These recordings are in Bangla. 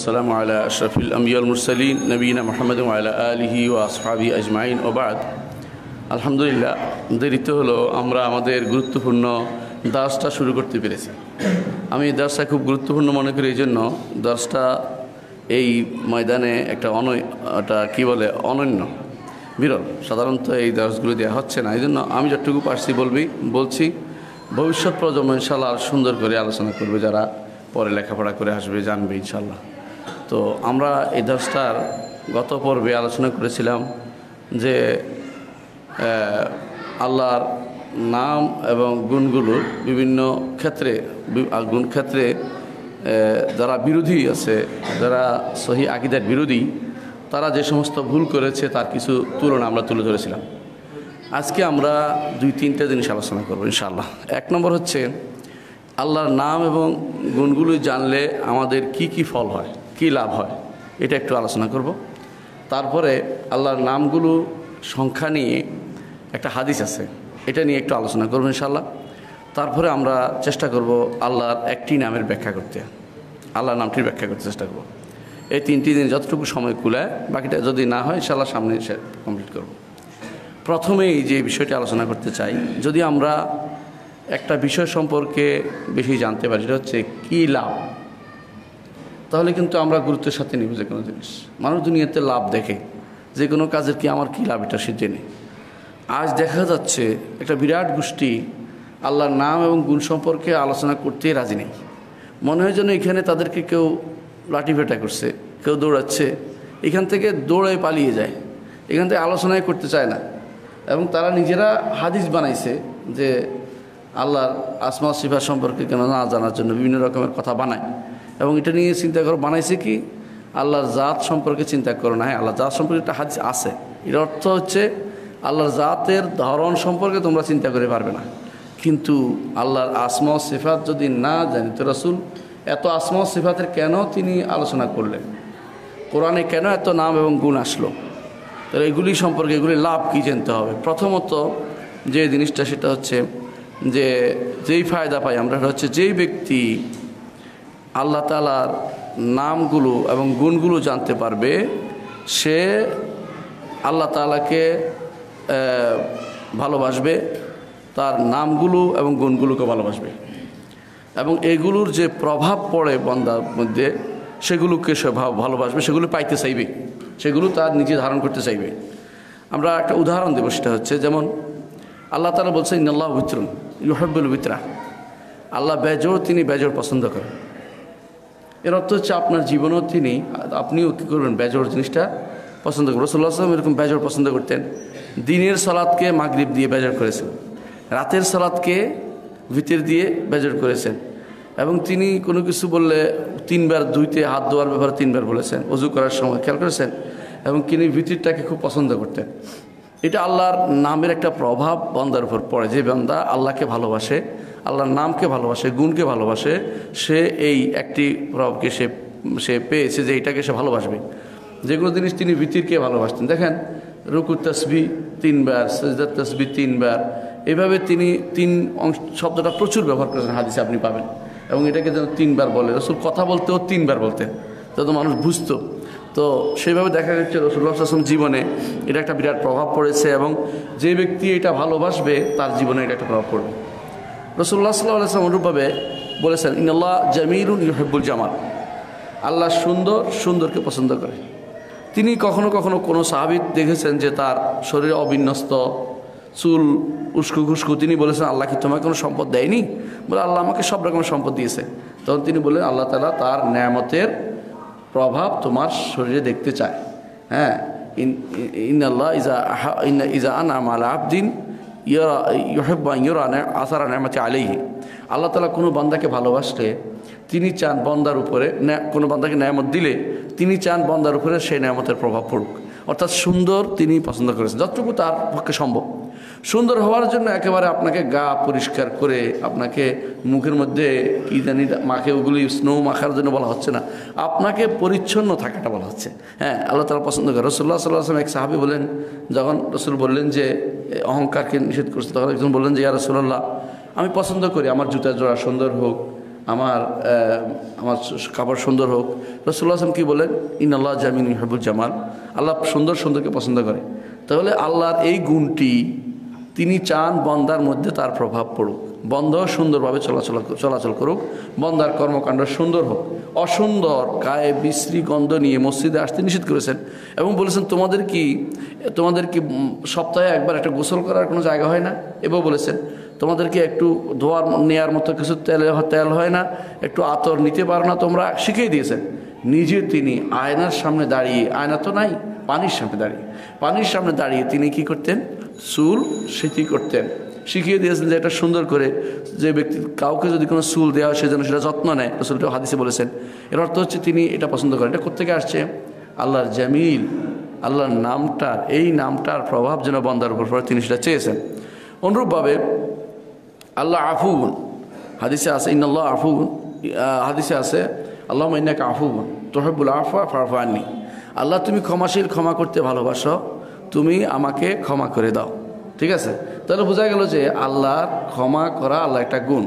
والسلام على أشرف الأنبياء المرسلين نبينا محمد وعلى آله وأصحابه أجمعين وبعد আলহামদুলিল্লাহ দেরিতে হলো আমরা আমাদের গুরুত্বপূর্ণ দাসটা শুরু করতে পেরেছি আমি এই দাসটা খুব গুরুত্বপূর্ণ মনে করি এই জন্য দাসটা এই ময়দানে একটা অনয় একটা কী বলে অনন্য বিরল সাধারণত এই দাসগুলো দেওয়া হচ্ছে না এই জন্য আমি যতটুকু পারছি বলবি বলছি ভবিষ্যৎ প্রজন্ম ইনশাল্লাহ আর সুন্দর করে আলোচনা করবে যারা পরে লেখাপড়া করে আসবে জানবে ইনশাল্লাহ তো আমরা এই দশটার গত পর্বে আলোচনা করেছিলাম যে আল্লাহর নাম এবং গুণগুলোর বিভিন্ন ক্ষেত্রে গুণ ক্ষেত্রে যারা বিরোধী আছে, যারা সহি আকিদার বিরোধী, তারা যে সমস্ত ভুল করেছে তার কিছু তুলনা আমরা তুলে ধরেছিলাম। আজকে আমরা দুই, তিনটা জিনিস আলোচনা করব ইনশাআল্লাহ। এক নম্বর হচ্ছে, আল্লাহর নাম এবং গুণগুলো জানলে আমাদের কি কি ফল হয়? কি লাভ হয়? এটা একটু আলোচনা করব। তারপরে আল্লাহর নামগুলো সংখ্যা নিয়ে একটা হাদিস আছে। এটা নিয়ে একটু আলোচনা করব ইনশাল্লাহ তারপরে আমরা চেষ্টা করব আল্লাহর একটি নামের ব্যাখ্যা করতে। আল্লাহর নামটির ব্যাখ্যা করতে চেষ্টা করব। এই তিনটি দিন যতটুকু সময় কুলায়, বাকিটা যদি না হয়, ইনশাআল্লাহ সামনে এসে কমপ্লিট করব। প্রথমেই যে বিষয়টি আলোচনা করতে চাই, যদি আমরা একটা বিষয় সম্পর্কে বেশি জানতে পারি, সেটা হচ্ছে কী লাভ? তাহলে কিন্তু আমরা গুরুত্বের সাথে নিব যে কোনো জিনিস। মানুষ দুনিয়াতে লাভ দেখে। যে কোনো কাজের কি আমার কী লাভ, এটা সে জেনে। আজ দেখা যাচ্ছে একটা বিরাট গোষ্ঠী আল্লাহর নাম এবং গুণ সম্পর্কে আলোচনা করতেই রাজি নেই। মনে হয় যেন এখানে তাদেরকে কেউ লাঠি ফেটা করছে, কেউ দৌড়াচ্ছে। এখান থেকে দৌড়ে পালিয়ে যায়। এখান থেকে আলোচনাই করতে চায় না। এবং তারা নিজেরা হাদিস বানাইছে যে আল্লাহর আসমা সিফা সম্পর্কে কেন না জানার জন্য বিভিন্ন রকমের কথা বানায়। এবং এটা নিয়ে চিন্তা করো, বানাইছে কি? আল্লাহর জাত সম্পর্কে চিন্তা করো না হ্যাঁ আল্লাহ জাত সম্পর্কে একটা হাদিস আছে। এর অর্থ হচ্ছে, আল্লাহর জাতের ধরন সম্পর্কে তোমরা চিন্তা করে পারবে না। কিন্তু আল্লাহর আসমা সিফাত যদি না জানি তো রসুল, এত আসমা সিফাতের কেন তিনি আলোচনা করলেন? কোরআনে কেন এত নাম এবং গুণ আসলো? তাহলে এগুলি সম্পর্কে, এগুলি লাভ কী জানতে হবে? প্রথমত যে জিনিসটা সেটা হচ্ছে যে, যেই ফায়দা পাই আমরা হচ্ছে যেই ব্যক্তি আল্লাহ তালার নামগুলো এবং গুণগুলো জানতে পারবে। সে আল্লাহ তালাকে ভালোবাসবে, তার নামগুলো এবং গুণগুলোকে ভালোবাসবে। এবং এগুলোর যে প্রভাব পড়ে বন্দার মধ্যে, সেগুলোকে সে ভালোবাসবে, সেগুলো পাইতে চাইবে, সেগুলো তার নিজে ধারণ করতে চাইবে। আমরা একটা উদাহরণ দেবো, সেটা হচ্ছে যেমন, আল্লাহ তালা বলছে ইন্নআল্লাহ বিত্রুন, ইউহাব্বুল বিত্রা। আল্লাহ বেজর, তিনি বেজর পছন্দ করেন। এর অর্থ হচ্ছে আপনার জীবনেও তিনি, আপনিও কী করবেন, বেজর জিনিসটা পছন্দ করবেন। রসুল্লাহ আসলাম এরকম বেজর পছন্দ করতেন। দিনের সালাদকে মাগরিব দিয়ে বেজর করেছেন। রাতের সালাদকে ভিতর দিয়ে বেজর করেছেন। এবং তিনি কোনো কিছু বললে তিনবার, দুইতে হাত ধোয়ার ব্যাপারে তিনবার বলেছেন। অজু করার সময় খেয়াল করেছেন? এবং তিনি ভিতরটাকে খুব পছন্দ করতেন। এটা আল্লাহর নামের একটা প্রভাব বন্দার উপর পড়ে। যে বন্দা আল্লাহকে ভালোবাসে আল্লাহর নামকে ভালোবাসে, গুণকে ভালোবাসে, সে এই একটি প্রভাবকে সে সে পেয়েছে যে এটাকে সে ভালোবাসবে। যেগুলো জিনিস তিনি ভিতিরকে ভালোবাসতেন। দেখেন রুকু তসবি তিনবার, সজদার তসবি তিনবার, এভাবে তিনি তিন অংশ, শব্দটা প্রচুর ব্যবহার করেছেন, হাদিসে আপনি পাবেন। এবং এটাকে যেন তিনবার বলে, রসুল কথা বলতেও তিনবার বলতেন। যাতে মানুষ বুঝতো। তো সেইভাবে দেখা যাচ্ছে রসুল্লাহ আসলাম জীবনে এটা একটা বিরাট প্রভাব পড়েছে এবং যে ব্যক্তি এটা ভালোবাসবে, তার জীবনে এটা একটা প্রভাব পড়বে। রসুল্লাহ সাল্লাহ অনুরূপভাবে বলেছেন ইনাল্লাহ জামিরুন ইহেবুল জামাল। আল্লাহ সুন্দর, সুন্দরকে পছন্দ করে। তিনি কখনো কখনো কোনো সাহাবিদ দেখেছেন যে তার শরীরে অবিন্যস্ত, চুল উস্কু খুস্কু তিনি বলেছেন, আল্লাহ কি তোমাকে কোনো সম্পদ দেয়নি? বলে, আল্লাহ আমাকে সব রকমের সম্পদ দিয়েছে। তখন তিনি বললেন, আল্লাহ তালা তার ন্যায়ামতের প্রভাব তোমার শরীরে দেখতে চায়। হ্যাঁ ইন ইন আল্লাহ ইজা ইজা আনা মাল আবদিন ইয়রা ইহেব্বা ইয়রা আসারা নেমাতে আলেহি আল্লাহ তালা কোনো বান্দাকে ভালোবাসলে তিনি চান বন্দার উপরে কোনো বান্দাকে নেয়ামত দিলে তিনি চান বন্দার উপরে সেই নেয়ামতের প্রভাব পড়ুক। অর্থাৎ সুন্দর তিনি পছন্দ করেছেন, যতটুকু তার পক্ষে সম্ভব। সুন্দর হওয়ার জন্য একেবারে আপনাকে গা পরিষ্কার করে আপনাকে মুখের মধ্যে কি জানি মাখে ওগুলি স্নো মাখার জন্য বলা হচ্ছে না। আপনাকে পরিচ্ছন্ন থাকাটা বলা হচ্ছে। হ্যাঁ আল্লাহ তালা পছন্দ করে। রসুল্লাহ সাল্লাহ আসলাম এক সাহাবি বলেন যখন রসুল বললেন যে অহংকারকে নিষেধ করছে, তখন একজন বললেন যে, ইয়া রসুল্লাহ আমি পছন্দ করি, আমার জুতা জোড়া সুন্দর হোক, আমার আমার কাপড় সুন্দর হোক। রসুল্লাহ আসলাম কী বলেন? ইন আল্লাহ জামিন হাবুল জামাল। আল্লাহ সুন্দর সুন্দরকে পছন্দ করে। তাহলে আল্লাহর এই গুণটি তিনি চান বন্দার মধ্যে তার প্রভাব পড়ুক। বন্ধ সুন্দরভাবে চলাচল চলাচল করুক। বন্দার কর্মকাণ্ড সুন্দর হোক। অসুন্দর, গায়ে বিশ্রী গন্ধ নিয়ে মসজিদে আসতে নিষেধ করেছেন এবং বলেছেন, তোমাদের কি তোমাদের কি সপ্তাহে একবার একটা গোসল করার কোনো জায়গা হয় না? এবার বলেছেন তোমাদেরকে একটু ধোয়ার, নেয়ার মতো কিছু তেল তেল হয় না? একটু আতর নিতে পারো না তোমরা? শিখিয়ে দিয়েছেন। নিজে তিনি আয়নার সামনে দাঁড়িয়ে, আয়না তো নাই, পানির সামনে দাঁড়িয়ে। পানির সামনে দাঁড়িয়ে তিনি কি করতেন? চুল সেটি করতেন। শিখিয়ে দিয়েছেন যে এটা সুন্দর করে যে ব্যক্তি কাউকে যদি কোনো চুল দেওয়া হয় সেজন্য সেটা যত্ন নেয়। রসুলটা হাদিসে বলেছেন। এর অর্থ হচ্ছে তিনি এটা পছন্দ করেন। এটা কোথেকে আসছে? আল্লাহর জামিল, আল্লাহর নামটার, এই নামটার প্রভাব যেন বন্দার উপর পড়ে, তিনি সেটা চেয়েছেন। অনুরূপভাবে আল্লাহ আফুন হাদিসে আছে ইন্নআল্লাহ আফুন হাদিসে আছে আল্লাহ ইন্নাকে আফুন তোহবুল আফা ফারফা আননি। আল্লাহ তুমি ক্ষমাশীল, ক্ষমা করতে ভালোবাসো। তুমি আমাকে ক্ষমা করে দাও। ঠিক আছে? তাহলে বোঝা গেল যে আল্লাহর ক্ষমা করা আল্লাহ একটা গুণ।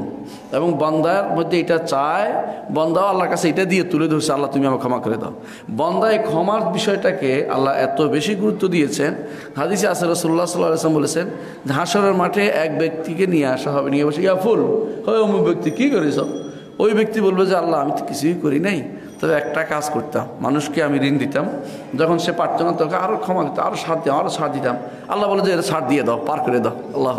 এবং বন্দার মধ্যে এটা চায় বন্দাও আল্লাহর কাছে এটা দিয়ে তুলে ধরছে, আল্লাহ তুমি আমাকে ক্ষমা করে দাও। বন্দা এই ক্ষমার বিষয়টাকে আল্লাহ এত বেশি গুরুত্ব দিয়েছেন। হাদিসে আসর রসুল্লাহ সাল্লাহ আসলাম বলেছেন, হাসরের মাঠে এক ব্যক্তিকে নিয়ে আসা হবে। নিয়ে বসে, ইয়া ফুল, হয় অমুক ব্যক্তি, কী করেছ ওই ব্যক্তি বলবে যে, আল্লাহ, আমি তো কিছুই করি নাই। তবে একটা কাজ করতাম। মানুষকে আমি ঋণ দিতাম। যখন সে পারত না তখন আরও ক্ষমা দিতাম আরও সার দিতাম আরও ছাড় দিতাম। আল্লাহ বলে যে এটা ছাড় দিয়ে দাও, পার করে দাও। আল্লাহ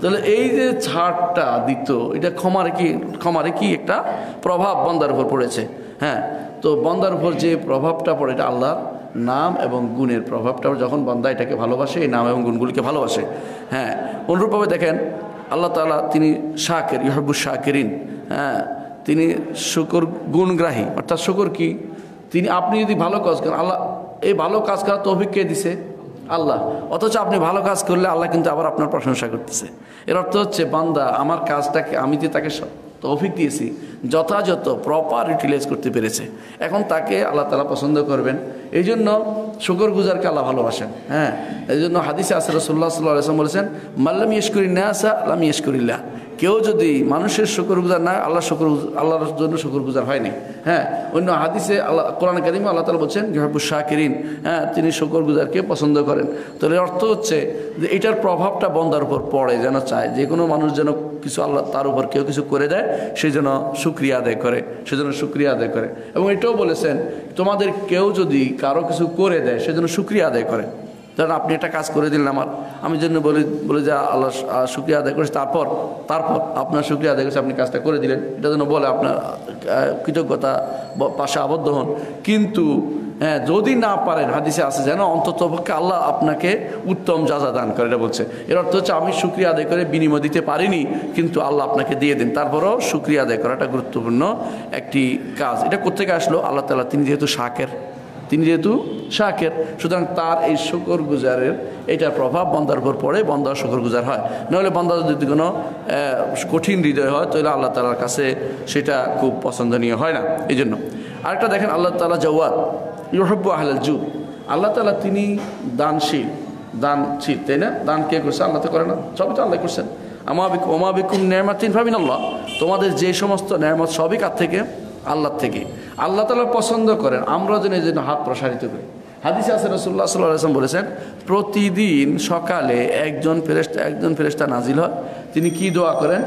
তাহলে এই যে ছাড়টা দিত, এটা ক্ষমার কি ক্ষমার কি একটা প্রভাব বন্দার উপর পড়েছে। হ্যাঁ তো বন্দার উপর যে প্রভাবটা পড়ে, এটা আল্লাহর নাম এবং গুণের প্রভাবটা যখন বন্দা এটাকে ভালোবাসে, এই নাম এবং গুণগুলিকে ভালোবাসে। হ্যাঁ অনুরূপভাবে দেখেন, আল্লাহ তাআলা তিনি শাকের ইহাবু শাকেরিন। হ্যাঁ তিনি শুকর গুণগ্রাহী, অর্থাৎ শুকর কি? তিনি, আপনি যদি ভালো কাজ করেন, আল্লাহ, এই ভালো কাজ করার তৌফিক কে দিছে? আল্লাহ। অথচ আপনি ভালো কাজ করলে আল্লাহ কিন্তু আবার আপনার প্রশংসা করতেছে। এর অর্থ হচ্ছে, বান্দা, আমার কাজটাকে, আমি যে তাকে তৌফিক দিয়েছি, যথাযথ প্রপার ইউটিলাইজ করতে পেরেছে। এখন তাকে আল্লাহ তালা পছন্দ করবেন। এই জন্য শুকর গুজারকে আল্লাহ ভালোবাসেন হ্যাঁ? এই জন্য হাদিসে আসে রসুল্লাহ সাল্লাহ আসলাম বলেছেন, মাল্লাম ইয়েশকরি নাসা আল্লাম ইয়েশকরিল্লাহ। কেউ যদি মানুষের শুকর গুজার না, আল্লাহ শুকর, আল্লাহর জন্য শুকর গুজার হয়নি। হ্যাঁ অন্য হাদিসে আল্লাহ, কোরআন কারিমে আল্লাহ তালা বলছেন গেহাবু শাকিরিন হ্যাঁ তিনি শুকর গুজারকে পছন্দ করেন। তাহলে অর্থ হচ্ছে যে এটার প্রভাবটা বন্দার উপর পড়ে, যেন চায়। যে কোনো মানুষ যেন কিছু আল্লাহ, তার উপর কেউ কিছু করে দেয়, সে যেন সুক্রিয়া আদায় করে, সে যেন সুক্রিয়া আদায় করে। এবং এটাও বলেছেন, তোমাদের কেউ যদি কারও কিছু করে দেয়, সে যেন সুক্রিয়া আদায় করে। ধরেন আপনি একটা কাজ করে দিলেন আমার আমি জন্য বলি বলে যে আল্লাহ আহ, শুক্রিয়া আদায় করেছি তারপর তারপর আপনার শুক্রিয়া আদায় করেছে আপনি কাজটা করে দিলেন। এটা যেন বলে আপনার কৃতজ্ঞতা পাশে আবদ্ধ হন। কিন্তু হ্যাঁ যদি না পারেন হাদিসে আছে যেন অন্তত পক্ষে আল্লাহ আপনাকে উত্তম যাজা দান করে এটা বলছে। এর অর্থ হচ্ছে আমি শুক্রিয়া আদায় করে বিনিময় দিতে পারিনি কিন্তু আল্লাহ আপনাকে দিয়ে দিন। তারপরেও শুক্রিয়া আদায় করাটা গুরুত্বপূর্ণ একটি কাজ। এটা কোথেকে আসলো? আল্লাহ তালা তিনি যেহেতু শাকের তিনি যেহেতু শাকের, সুতরাং তার এই শুকর গুজারের এটার প্রভাব বন্দার উপর পড়ে, বন্দা শুকর গুজার হয়। নাহলে বন্দা যদি কোনো কঠিন হৃদয় হয়, তাহলে আল্লাহ তালার কাছে সেটা খুব পছন্দনীয় হয় না। এই জন্য আরেকটা দেখেন, আল্লাহ তালা জওয়াদ ইহব্বু আহলাল জু আল্লাহ তালা তিনি দানশীল দানশীল, তাই না? দান কে করছে? আল্লাহ তো করে না। সবই তো আল্লাহ করছেন। আমাবিক ওমাবিকুম নেয়ামাতিন ভাবিন আল্লাহ তোমাদের যে সমস্ত নেয়ামত সবই কার থেকে? আল্লাহ থেকে। আল্লাহ তালা পছন্দ করেন, আমরা যেন এই জন্য হাত প্রসারিত করি। হাদিস আছে রসুল্লাহ সাল্লাহ আসলাম বলেছেন, প্রতিদিন সকালে একজন ফেরেস্তা একজন ফেরেস্তা নাজিল হয়। তিনি কি দোয়া করেন?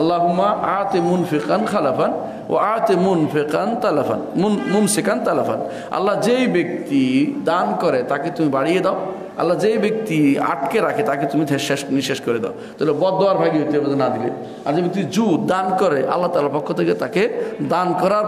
আল্লাহুম্মা আতে মুন ফেকান খালাফান ও আতে মুন ফেকান তালাফান, মুন মুন সেকান তালাফান। আল্লাহ যেই ব্যক্তি দান করে, তাকে তুমি বাড়িয়ে দাও। আল্লাহ যে ব্যক্তি আটকে রাখে, তাকে তুমি শেষ, নিঃশেষ করে দাও। তাহলে বদোয়ার ভাগি হইতে হবে না দিলে। আর যে ব্যক্তি জু দান করে, আল্লাহ তালার পক্ষ থেকে তাকে দান করার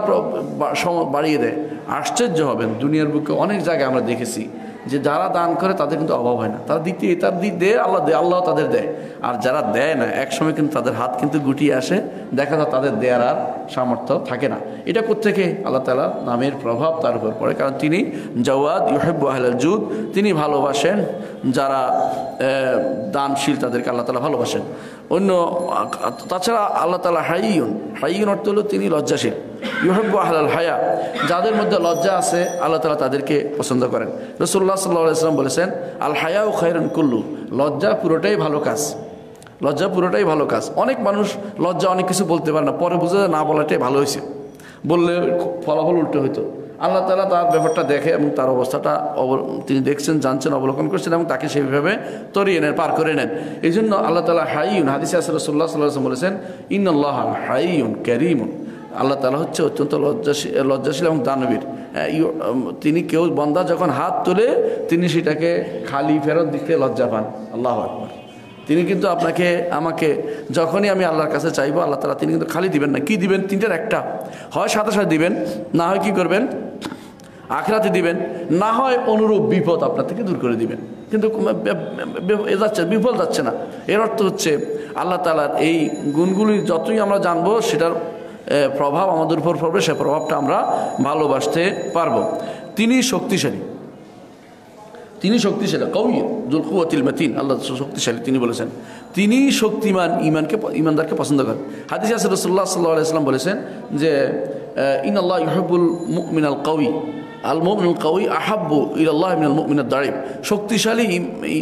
বাড়িয়ে দেয়। আশ্চর্য হবেন, দুনিয়ার বুকে অনেক জায়গায় আমরা দেখেছি। যে যারা দান করে তাদের কিন্তু অভাব হয় না। তারা দিতে তার দিক দেয়, আল্লাহ দেয়, আল্লাহ তাদের দেয়। আর যারা দেয় না, একসময় কিন্তু তাদের হাত কিন্তু গুটিয়ে আসে, দেখা যায় তাদের দেয়ার আর সামর্থ্য থাকে না। এটা কোথেকে আল্লাহ তালা নামের প্রভাব তার উপর পড়ে। কারণ তিনি জওয়াদ ইহেব্বু আহলাল জুদ, তিনি ভালোবাসেন। যারা দানশীল, তাদেরকে আল্লাহ তালা ভালোবাসেন। অন্য, তাছাড়া আল্লাহ তালা হাইয়ুন হাইয়ুন অর্থ হলো তিনি লজ্জাশীল। ইহব্বু আহলাল হায়া, যাদের মধ্যে লজ্জা আছে, আল্লাহ তালা তাদেরকে পছন্দ করেন। রসুল্লাহ সাল্লাহ ইসলাম বলেছেন, আল হায়া ও খায়রন কুল্লু লজ্জা পুরোটাই ভালো কাজ। লজ্জা পুরোটাই ভালো কাজ। অনেক মানুষ লজ্জা অনেক কিছু বলতে পারে না, পরে বুঝে না বলাটাই ভালো হয়েছে। বললে ফলাফল উল্টো হইতো। আল্লাহ তালা তার ব্যাপারটা দেখে এবং তার অবস্থাটা অব- তিনি দেখছেন জানছেন অবলোকন করছেন এবং তাকে সেইভাবে তরিয়ে নেন পার করে নেন। এই জন্য আল্লাহ তালা হাইউন হাদিসে আসরসুল্লাহ সাল্লাহ বলেছেন ইন আল্লাহ হাইউন ক্যারিমুন আল্লাহ তালা হচ্ছে অত্যন্ত লজ্জাশীল লজ্জাশীল এবং দানবীর। হ্যাঁ, তিনি কেউ বন্দা যখন হাত তোলে তিনি সেটাকে খালি ফেরত দিতে লজ্জা পান। আল্লাহ আকবর। তিনি কিন্তু আপনাকে, আমাকে, যখনই আমি আল্লাহর কাছে চাইব, আল্লাহ তালা তিনি কিন্তু খালি দিবেন না। কি দিবেন? তিনটার একটা। হয় সাথে সাথে দিবেন, না হয় কি করবেন? আখরাতে দিবেন। না হয় অনুরূপ বিপদ আপনার থেকে দূর করে দিবেন। কিন্তু এ যাচ্ছে, বিফল যাচ্ছে না। এর অর্থ হচ্ছে, আল্লাহ তালার এই গুণগুলি যতই আমরা জানব, সেটার প্রভাব আমাদের উপর পড়বে, সে প্রভাবটা আমরা ভালোবাসতে পারব। তিনি শক্তিশালী। তিনি শক্তিশালী কবি জুলকুয়াতিল মাতিন, আল্লাহ শক্তিশালী, তিনি বলেছেন। তিনি শক্তিমান ইমানকে ইমানদারকে পছন্দ করেন। হাদিস আসর রসুল্লাহ সাল্লাহ আলাইসলাম বলেছেন যে ইন আল্লাহ ইহবুল মুমিনাল কবি আল মুমিনুল কবি আহাব্বু ইল্লাহ মিনাল মুমিনাল দারিব। শক্তিশালী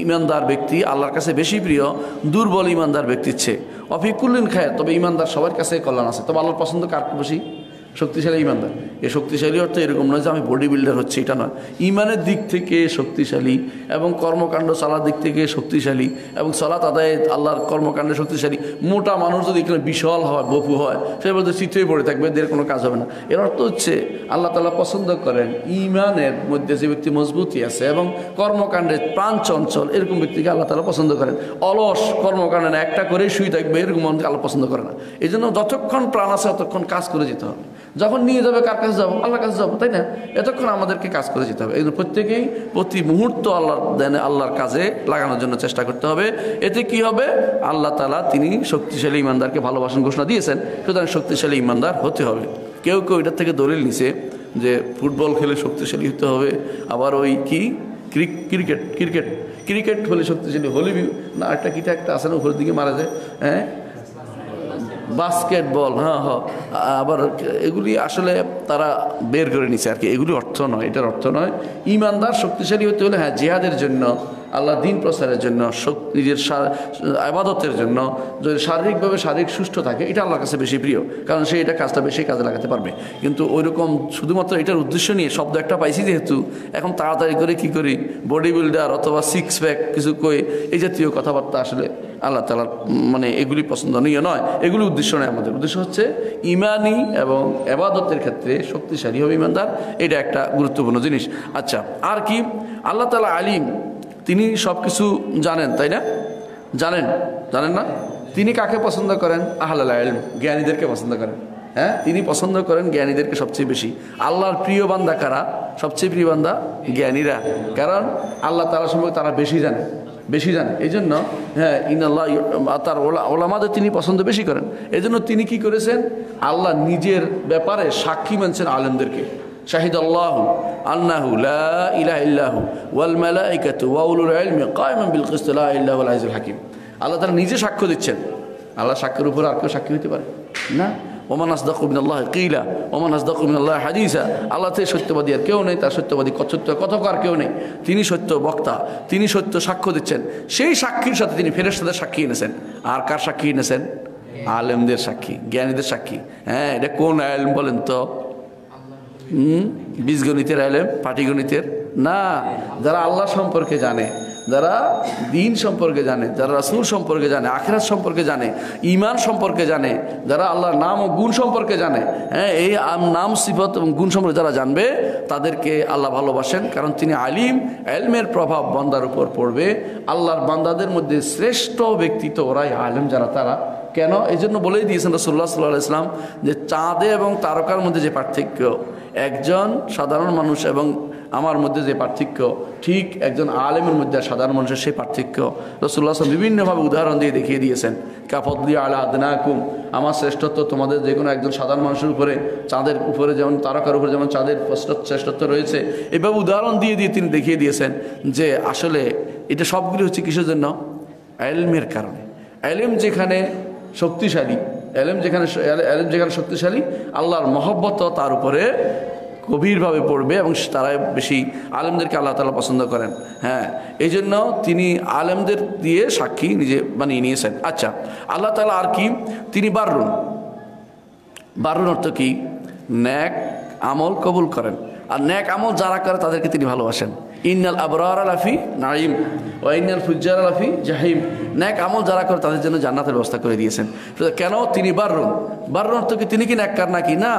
ইমানদার ব্যক্তি আল্লাহর কাছে বেশি প্রিয়, দুর্বল ইমানদার ব্যক্তির চেয়ে। অফিকুল্লিন খায় তবে ইমানদার সবার কাছে কল্যাণ আছে। তবে আল্লাহর পছন্দ কার বেশি? শক্তিশালী ইমানদার এই শক্তিশালী অর্থ এরকম নয় যে আমি বডি বিল্ডার হচ্ছে, এটা নয়। ইমানের দিক থেকে শক্তিশালী এবং কর্মকাণ্ড চালার দিক থেকে শক্তিশালী এবং সলাত আদায় আল্লাহর কর্মকাণ্ডে শক্তিশালী। মোটা মানুষ যদি এখানে বিশাল হয়, বপু হয়, সে বলতে চিত্রই পড়ে থাকবে, এদের কোনো কাজ হবে না। এর অর্থ হচ্ছে আল্লাহ তালা পছন্দ করেন ইমানের মধ্যে যে ব্যক্তি মজবুতি আছে এবং কর্মকাণ্ডে প্রাণ চঞ্চল, এরকম ব্যক্তিকে আল্লাহ তালা পছন্দ করেন। অলস কর্মকাণ্ডে না, একটা করেই শুয়ে থাকবে, এরকম মানুষকে আল্লাহ পছন্দ করে না। এই জন্য যতক্ষণ প্রাণ আছে, ততক্ষণ কাজ করে যেতে হবে। যখন নিয়ে যাবে কার কাছে যাব আল্লাহর কাছে যাব তাই না? এতক্ষণ আমাদেরকে কাজ করে যেতে হবে। জন্য প্রত্যেকেই প্রতি মুহূর্ত আল্লাহ আল্লাহর কাজে লাগানোর জন্য চেষ্টা করতে হবে। এতে কি হবে? আল্লাহ তালা তিনি শক্তিশালী ইমানদারকে ভালোবাসেন ঘোষণা দিয়েছেন। সুতরাং শক্তিশালী ইমানদার হতে হবে। কেউ কেউ এটার থেকে দলিল নিছে যে ফুটবল খেলে শক্তিশালী হতে হবে। আবার ওই কি? Cricket cricket. ক্রিকেট হলে শক্তিশালী হলে না, একটা কিটা একটা আছে না দিকে মারা যায়। হ্যাঁ? বাস্কেটবল হ্যাঁ হ্যাঁ। আবার এগুলি আসলে তারা বের করে নিছে আর কি। এগুলি অর্থ নয়, এটার অর্থ নয়। ইমানদার, শক্তিশালী হতে হলে হ্যাঁ জেহাদের জন্য আল্লাহ দিন প্রচারের জন্য নিজের আবাদতের জন্য, যদি শারীরিকভাবে শারীরিক সুস্থ থাকে, এটা আল্লাহর কাছে বেশি প্রিয়। কারণ সে এটা কাজটা বেশি কাজে লাগাতে পারবে। কিন্তু ওইরকম শুধুমাত্র এটার উদ্দেশ্য নিয়ে শব্দ একটা পাইছি যেহেতু, এখন তাড়াতাড়ি করে কি করি? বডি বিল্ডার অথবা সিক্স প্যাক কিছু কই, এই জাতীয় কথাবার্তা আসলে আল্লাহ তালার মানে এগুলি পছন্দনীয় নয়। এগুলি উদ্দেশ্য নয় আমাদের। উদ্দেশ্য হচ্ছে ইমানি এবং এবাদতের ক্ষেত্রে শক্তিশালী হবে ইমানদার। এটা একটা গুরুত্বপূর্ণ জিনিস। আচ্ছা আর কি? আল্লাহ তালা আলিম তিনি সব কিছু জানেন, তাই না? জানেন জানেন না? তিনি কাকে পছন্দ করেন? আহলাল আলম জ্ঞানীদেরকে পছন্দ করেন। হ্যাঁ? তিনি পছন্দ করেন জ্ঞানীদেরকে সবচেয়ে বেশি। আল্লাহর প্রিয় বান্দা কারা? সবচেয়ে প্রিয় বান্দা জ্ঞানীরা। কারণ আল্লাহ তালা সম্পর্কে তারা বেশি জানে বেশি জানে। এই জন্য হ্যাঁ ইন ইনাল্লাহ তার ওলা, ওলামাদের তিনি পছন্দ বেশি করেন। এই জন্য তিনি কি করেছেন? আল্লাহ নিজের ব্যাপারে সাক্ষী মানছেন আলেমদেরকে। শাহিদ আল্লাহ আন্নাহু লা ইলাহা ইল্লাহু ওয়াল মালাইকাতু ওয়া উলুল ইলমি কায়মান বিল কিসত, লা ইল্লাহুল আজিজুল হাকিম। আল্লাহ তারা নিজে সাক্ষ্য দিচ্ছেন। আল্লাহ সাক্ষ্যের উপর আর কেউ সাক্ষী হতে পারে না। ওমান আসদাকু মিনাল্লাহ কিলা, ওমান আসদাকু মিনাল্লাহ হাদিসা। আল্লাহ থেকে সত্যবাদী আর কেউ নেই, তার সত্যবাদী সত্য কথক কেউ নেই। তিনি সত্য বক্তা, তিনি সত্য সাক্ষ্য দিচ্ছেন। সেই সাক্ষীর সাথে তিনি ফেরের সাথে সাক্ষী এনেছেন। আর কার সাক্ষী এনেছেন? আলেমদের সাক্ষী, জ্ঞানীদের সাক্ষী। হ্যাঁ এটা কোন আলেম বলেন তো? বীজগণিতের আলেম পাটিগণিতের না, যারা আল্লাহ সম্পর্কে জানে, যারা দিন সম্পর্কে জানে, যারা রাসুল সম্পর্কে জানে, আখেরাত সম্পর্কে জানে ইমান সম্পর্কে জানে, যারা আল্লাহর নাম ও গুণ সম্পর্কে জানে হ্যাঁ এই নাম, সিফত এবং গুণ সম্পর্কে যারা জানবে, তাদেরকে আল্লাহ ভালোবাসেন, কারণ তিনি আলিম, এলমের প্রভাব বান্দার উপর পড়বে। আল্লাহর বান্দাদের মধ্যে শ্রেষ্ঠ ব্যক্তিত্ব ওরাই আলেম যারা তারা। কেন? এই জন্য বলেই দিয়েছেন রসুল্লাহ সাল্লাহ ইসলাম যে চাঁদে এবং তারকার মধ্যে যে পার্থক্য একজন সাধারণ মানুষ এবং আমার মধ্যে যে পার্থক্য, ঠিক একজন আলেমের মধ্যে সাধারণ মানুষের সেই পার্থক্য। রসুল্লাহ আসলাম বিভিন্নভাবে উদাহরণ দিয়ে দেখিয়ে দিয়েছেন কাফদ্দি আলা আদনাকুম আমার শ্রেষ্ঠত্ব তোমাদের যে কোনো একজন সাধারণ মানুষের উপরে, চাঁদের উপরে যেমন, তারকার উপরে যেমন চাঁদের শ্রেষ্ঠ- শ্রেষ্ঠত্ব রয়েছে। এভাবে উদাহরণ দিয়ে দিয়ে তিনি দেখিয়ে দিয়েছেন যে আসলে এটা সবগুলি হচ্ছে কিসের জন্য? এলমের কারণে। এলেম যেখানে শক্তিশালী এলেম যেখানে এলেম যেখানে শক্তিশালী, আল্লাহর মহব্বত তার উপরে গভীরভাবে পড়বে এবং তারা বেশি আলেমদেরকে আল্লাহ তালা পছন্দ করেন। হ্যাঁ এই জন্য তিনি আলেমদের দিয়ে সাক্ষী নিজে বানিয়ে নিয়েছেন। আচ্ছা আল্লাহ তালা আর কি? তিনি বারুন বারুন অর্থ কি? ন্যাক আমল কবুল করেন। আর ন্যাক আমল যারা করে তাদেরকে তিনি ভালোবাসেন। ইন্নাল আবরার আলাফি নাইম ও ইন্নাল ফুজ্জার আলাফি জাহিম। ন্যাক আমল যারা করে তাদের জন্য জান্নাতের ব্যবস্থা করে দিয়েছেন। কেন তিনি বাররুন? বাররুন অর্থ কি তিনি কি ন্যাককার নাকি? না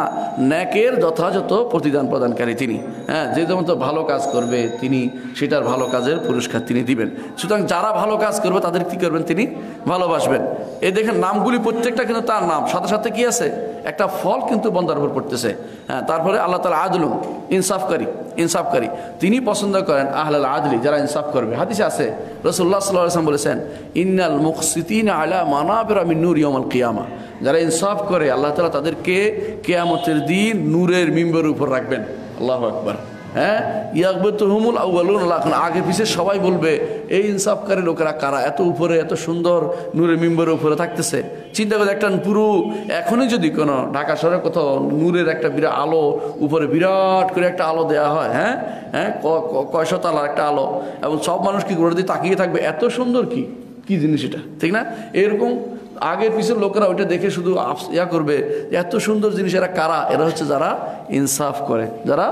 ন্যাকের যথাযথ প্রতিদান প্রদানকারী তিনি। হ্যাঁ যে যেমন তো ভালো কাজ করবে তিনি, সেটার ভালো কাজের পুরস্কার তিনি দিবেন। সুতরাং যারা ভালো কাজ করবে তাদের কি করবেন তিনি? ভালোবাসবেন। এই দেখেন, নামগুলি প্রত্যেকটা কিন্তু তার নাম। সাথে সাথে কি আছে? একটা ফল কিন্তু বন্দার উপর পড়তেছে। হ্যাঁ তারপরে আল্লাহ তালা আদলু ইনসাফকারী ইনসাফকারী। তিনি পছন্দ করেন আহলাল আদলি, যারা ইনসাফ করবে। হাদিসে আছে রসুল্লাহ সাল্লাম বলেছেন, ইন্নাল মুখসিতিন আলা মানাবের আমি নূর ইয়মাল কিয়ামা। যারা ইনসাফ করে, আল্লাহ তালা তাদেরকে কেয়ামতের দিন নূরের মিম্বের উপর রাখবেন। আল্লাহ আকবর। হ্যাঁ? ইয়াকবে তো হুমুল আউ্বালুন আগে পিছিয়ে সবাই বলবে, এই ইনসাফকারী লোকেরা কারা? এত উপরে, এত সুন্দর নূরের মিম্বরের উপরে থাকতেছে। চিন্তা করে একটা পুরো, এখনই যদি কোনো ঢাকা শহরে কোথাও নূরের একটা বিরাট আলো, উপরে বিরাট করে একটা আলো দেওয়া হয় হ্যাঁ? হ্যাঁ? কয়শো তালার একটা আলো। এবং সব মানুষ কি করে দিয়ে তাকিয়ে থাকবে? এত সুন্দর কি? কি জিনিস এটা? ঠিক না? এরকম আগের পিছের লোকেরা ওইটা দেখে শুধু ইয়া করবে এত সুন্দর জিনিস এরা কারা? এরা হচ্ছে যারা ইনসাফ করে, যারা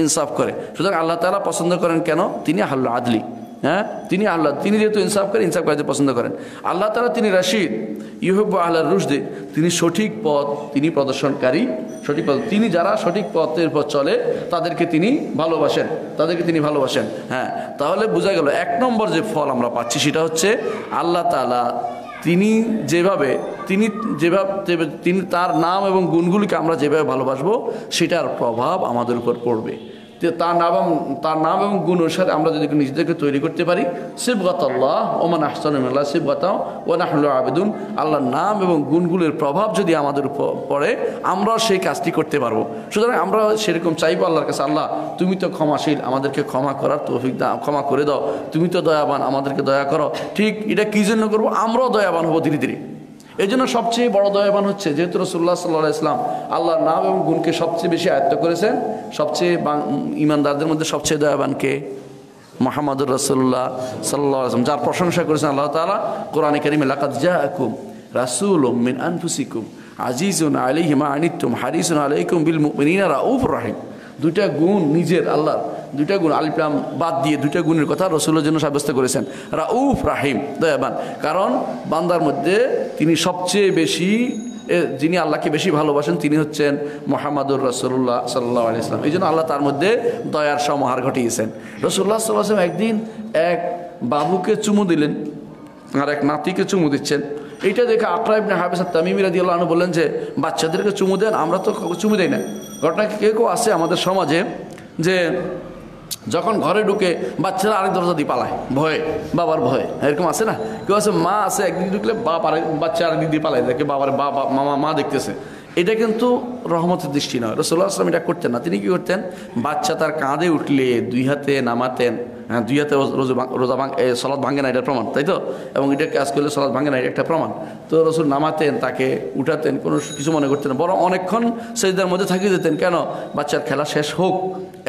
ইনসাফ করে। সুতরাং আল্লাহ তালা পছন্দ করেন কেন? তিনি আল্লাহ আদলি। হ্যাঁ? তিনি আল্লাহ তিনি যেহেতু ইনসাফ করেন ইনসাফ করতে পছন্দ করেন। আল্লাহ তালা তিনি রাশিদ। ইহব আল্লাহ রুশদে। তিনি সঠিক পথ তিনি প্রদর্শনকারী, সঠিক পথ। তিনি যারা সঠিক পথের পথ চলে, তাদেরকে তিনি ভালোবাসেন। তাদেরকে তিনি ভালোবাসেন। হ্যাঁ? তাহলে বোঝা গেল, এক নম্বর যে ফল আমরা পাচ্ছি সেটা হচ্ছে আল্লাহ তালা তিনি যেভাবে তিনি যেভাবে, তিনি তার নাম এবং গুণগুলিকে আমরা যেভাবে ভালোবাসবো, সেটার প্রভাব আমাদের উপর পড়বে। তার নাম তার নাম এবং গুণ অনুসারে আমরা যদি নিজেদেরকে তৈরি করতে পারি শিবগত আল্লাহ ওমান আহসানুল্লাহ শিবগতাও ওনাহুল্লাহ আবেদুন। আল্লাহর নাম এবং গুণগুলির প্রভাব যদি আমাদের পড়ে, আমরাও সেই কাজটি করতে পারব। সুতরাং আমরা সেরকম চাইব আল্লাহর কাছে, আল্লাহ, তুমি তো ক্ষমাশীল, আমাদেরকে ক্ষমা করার তৌফিক দা ক্ষমা করে দাও। তুমি তো দয়াবান, আমাদেরকে দয়া করো। ঠিক এটা কী জন্য করব? আমরাও দয়াবান হব ধীরে ধীরে। এই জন্য সবচেয়ে বড় দয়াবান হচ্ছে, যেহেতু রসুল্লাহ সাল্লাহ ইসলাম আল্লাহর নাম এবং গুণকে সবচেয়ে বেশি আয়ত্ত করেছেন, সবচেয়ে ইমানদারদের মধ্যে সবচেয়ে দয়াবানকে মোহাম্মদুর রসুল্লাহ সাল্লাহ আসলাম যার প্রশংসা করেছেন আল্লাহ তালা কোরআন করিম এলাকাত জাকুম রাসুল মিন আনফুসিকুম আজিজুন আলিহিমা আনিতুম হারিসুন আলাইকুম বিল মুমিনিনা রাউফ রাহিম। দুইটা গুণ নিজের, আল্লাহর। দুইটা গুণ আলিপ্লাম বাদ দিয়ে দুইটা গুণের কথা রসুলের জন্য সাব্যস্ত করেছেন। রাউফ রাহিম, দয়াবান। কারণ বান্দার মধ্যে তিনি সবচেয়ে বেশি যিনি আল্লাহকে বেশি ভালোবাসেন, তিনি হচ্ছেন মোহাম্মদুর রসুল্লাহ সাল্লাহ আলি ইসলাম এই জন্য আল্লাহ তার মধ্যে দয়ার সমাহার ঘটিয়েছেন। রসুল্লাহ সাল্লাম একদিন এক বাবুকে চুমু দিলেন আর এক নাতিকে চুমু দিচ্ছেন। এইটা দেখে আকরা ইবনে হাফিজ তামিম রাদি আল্লাহ বললেন যে, বাচ্চাদেরকে চুমু দেন, আমরা তো চুমু দেই না। ঘটনা কেউ কেউ আছে আমাদের সমাজে যে যখন ঘরে ঢুকে বাচ্চারা আরেক দরজা দিয়ে পালায়, ভয়ে, বাবার ভয়ে। এরকম আছে না? কেউ আছে, মা আছে একদিন ঢুকলে বাপ আরেক, বাচ্চা আরেক দিয়ে পালায়, দেখে বাবার বাবা মামা, মা দেখতেছে। এটা কিন্তু রহমতের দৃষ্টি নয়। রসোল্লা আসলাম এটা করতেন না। তিনি কি করতেন? বাচ্চা তার কাঁধে উঠলে, দুই হাতে নামাতেন। হ্যাঁ দুই হাতে রোজা ভাঙ সলাদ ভাঙে না, এটা প্রমাণ, তাই তো? এবং এটা কাজ করলে সলাদ ভাঙে না, এটা একটা প্রমাণ। তো রসুল নামাতেন, তাকে উঠাতেন, কোনো কিছু মনে করতেন বরং অনেকক্ষণ সেজদার মধ্যে থাকিয়ে যেতেন। কেন? বাচ্চার খেলা শেষ হোক,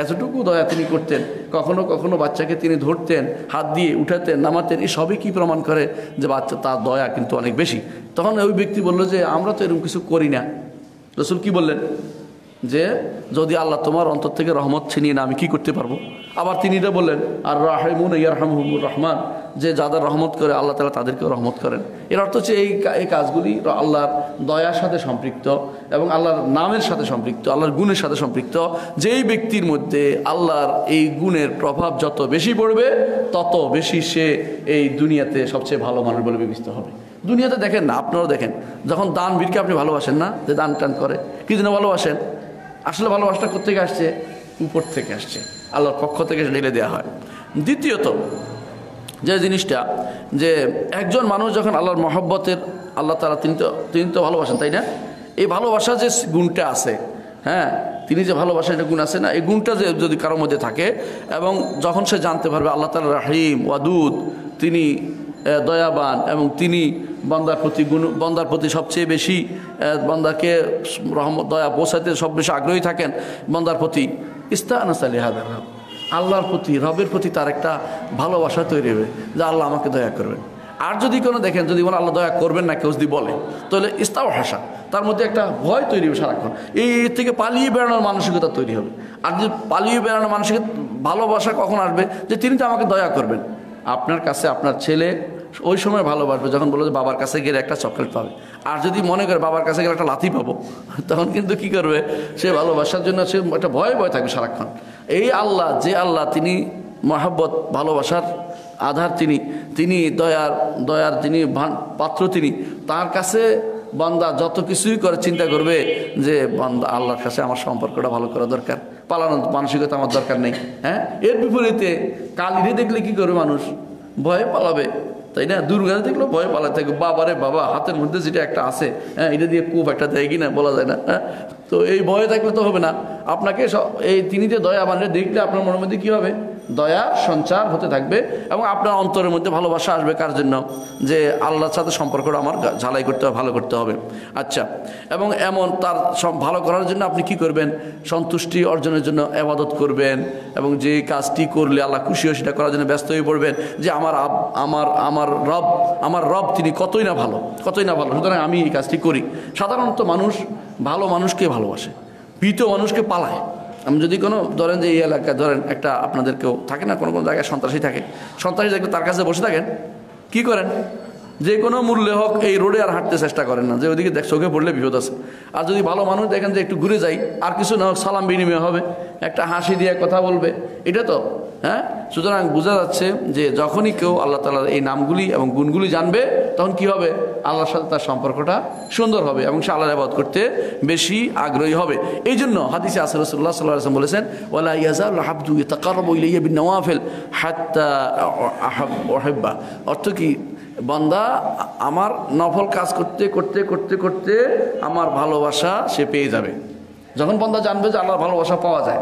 এতটুকু দয়া তিনি করতেন। কখনো কখনো বাচ্চাকে তিনি ধরতেন, হাত দিয়ে উঠাতেন, নামাতেন এই সবই কি প্রমাণ করে যে বাচ্চা তার দয়া কিন্তু অনেক বেশি। তখন ওই ব্যক্তি বলল যে, আমরা তো এরকম কিছু করি না। রসুল কি বললেন? যে, যদি আল্লাহ তোমার অন্তর থেকে রহমত ছিনিয়ে না আমি কি করতে পারব? আবার তিনি এটা বললেন আর রাহমুন ইয়ারহামুর রহমান। যে যাদের রহমত করে, আল্লাহ তালা তাদেরকেও রহমত করেন। এর অর্থ হচ্ছে এই এই কাজগুলি আল্লাহর দয়ার সাথে সম্পৃক্ত এবং আল্লাহর নামের সাথে সম্পৃক্ত, আল্লাহর গুণের সাথে সম্পৃক্ত। যেই ব্যক্তির মধ্যে আল্লাহর এই গুণের প্রভাব যত বেশি পড়বে, তত বেশি সে এই দুনিয়াতে সবচেয়ে ভালো মানুষ বলে বিবেচিত হবে। দুনিয়াতে দেখেন না, আপনারাও দেখেন, যখন দান বীরকে আপনি ভালোবাসেন না, যে দান টান করে কি জন্য ভালোবাসেন, আসলে ভালোবাসাটা কোথেকে আসছে? উপর থেকে আসছে। আল্লাহর পক্ষ থেকে ঢেলে দেওয়া হয়। দ্বিতীয়ত, যে জিনিসটা, যে একজন মানুষ যখন আল্লাহর মহব্বতের, আল্লাহ তারা তিনি তো তিনি তো ভালোবাসেন, তাই না? এই ভালোবাসা যে গুণটা আছে হ্যাঁ তিনি যে ভালোবাসা এটা গুণ আছে না? এই গুণটা যে যদি কারোর মধ্যে থাকে এবং যখন সে জানতে পারবে আল্লাহ তালা রাহিম, ওয়াদুদ, তিনি দয়াবান এবং তিনি বন্দার প্রতি গুণ, বন্দার প্রতি সবচেয়ে বেশি বন্দাকে রহমত, দয়া পৌঁছাতে সব বেশি আগ্রহী থাকেন বন্দার প্রতি। ইস্তা আনাসালি হাদার রব। আল্লাহর প্রতি, রবের প্রতি তার একটা ভালোবাসা তৈরি হবে যে আল্লাহ আমাকে দয়া করবেন। আর যদি কোনো দেখেন, যদি বলে আল্লাহ দয়া করবেন না, কেউ যদি বলে, তাহলে ইস্তাও হাসা তার মধ্যে একটা ভয় তৈরি হবে সারাক্ষণ। এই থেকে পালিয়ে বেড়ানোর মানসিকতা তৈরি হবে। আর যদি পালিয়ে বেড়ানোর মানসিকতা, ভালোবাসা কখন আসবে? যে তিনি তো আমাকে দয়া করবেন। আপনার কাছে আপনার ছেলে ওই সময় ভালোবাসবে, যখন বলবে বাবার কাছে গেলে একটা চকলেট পাবে। আর যদি মনে করে বাবার কাছে গেলে একটা লাথি পাবো, তখন কিন্তু কি করবে? সে ভালোবাসার জন্য সে একটা ভয় ভয় থাকবে সারাক্ষণ। এই আল্লাহ, যে আল্লাহ তিনি মহাব্বত, ভালোবাসার আধার তিনি তিনি দয়ার দয়ার তিনি পাত্র তিনি, তার কাছে বান্দা যত কিছুই করে চিন্তা করবে যে বান্দা আল্লাহর কাছে আমার সম্পর্কটা ভালো করা দরকার, পালানোর মানসিকতা আমার দরকার নেই হ্যাঁ? এর বিপরীতে কালিরে দেখলে কি করবে মানুষ? ভয়ে পালাবে। তাই না? দুর্গা দেখল ভয় পালাতে থাকবে বাবারে বাবা, হাতের মধ্যে যেটা একটা আছে হ্যাঁ এটা দিয়ে কূপ একটা দেয় কিনা বলা যায় না হ্যাঁ? তো এই ভয়ে থাকলে তো হবে না। আপনাকে এই তিনি যে দয়া মানে দেখলে আপনার মনের মধ্যে কী হবে? দয়া, সঞ্চার হতে থাকবে এবং আপনার অন্তরের মধ্যে ভালোবাসা আসবে কার জন্য? যে আল্লাহর সাথে সম্পর্কটা আমার ঝালাই করতে হবে, ভালো করতে হবে। আচ্ছা এবং এমন তার সব ভালো করার জন্য আপনি কি করবেন? সন্তুষ্টি অর্জনের জন্য আবাদত করবেন এবং যে কাজটি করলে আল্লাহ খুশি হয় সেটা করার জন্য ব্যস্ত হয়ে পড়বেন যে আমার আমার আমার রব আমার রব তিনি কতই না ভালো, কতই না ভালো। সুতরাং আমি এই কাজটি করি। সাধারণত মানুষ ভালো মানুষকে ভালোবাসে ভীত মানুষকে পালায়। আমি যদি কোনো, ধরেন যে এই এলাকায়, ধরেন একটা আপনাদের কেউ থাকে না, কোনো কোনো জায়গায় সন্ত্রাসী থাকে, সন্ত্রাসী দেখলে তার কাছে বসে থাকেন, কি করেন? যে কোনো মূল্যে হোক এই রোডে আর হাঁটতে চেষ্টা করেন না। যে ওইদিকে দেখ, চোখে পড়লে বিপদ আছে। আর যদি ভালো মানুষ দেখেন যে একটু ঘুরে যাই, আর কিছু না হোক সালাম বিনিময় হবে, একটা হাসি দিয়ে কথা বলবে, এটা তো হ্যাঁ? সুতরাং বোঝা যাচ্ছে যে যখনই কেউ আল্লাহ তালার এই নামগুলি এবং গুণগুলি জানবে, তখন কি হবে? আল্লাহর সাথে তার সম্পর্কটা সুন্দর হবে এবং সে আল্লাহ আবাদ করতে বেশি আগ্রহী হবে। এই জন্য হাদিসে আসর রসুল্লাহ সাল্লাহ আসলাম বলেছেন, ওয়ালা ইয়াজাল হাবদু তাকারব ইলাইয়া নওয়াফিল হাত্তা অর্থ কি? বান্দা, আমার নফল কাজ করতে করতে করতে করতে আমার ভালোবাসা সে পেয়ে যাবে। যখন বন্দা জানবে যে আল্লাহর ভালোবাসা পাওয়া যায়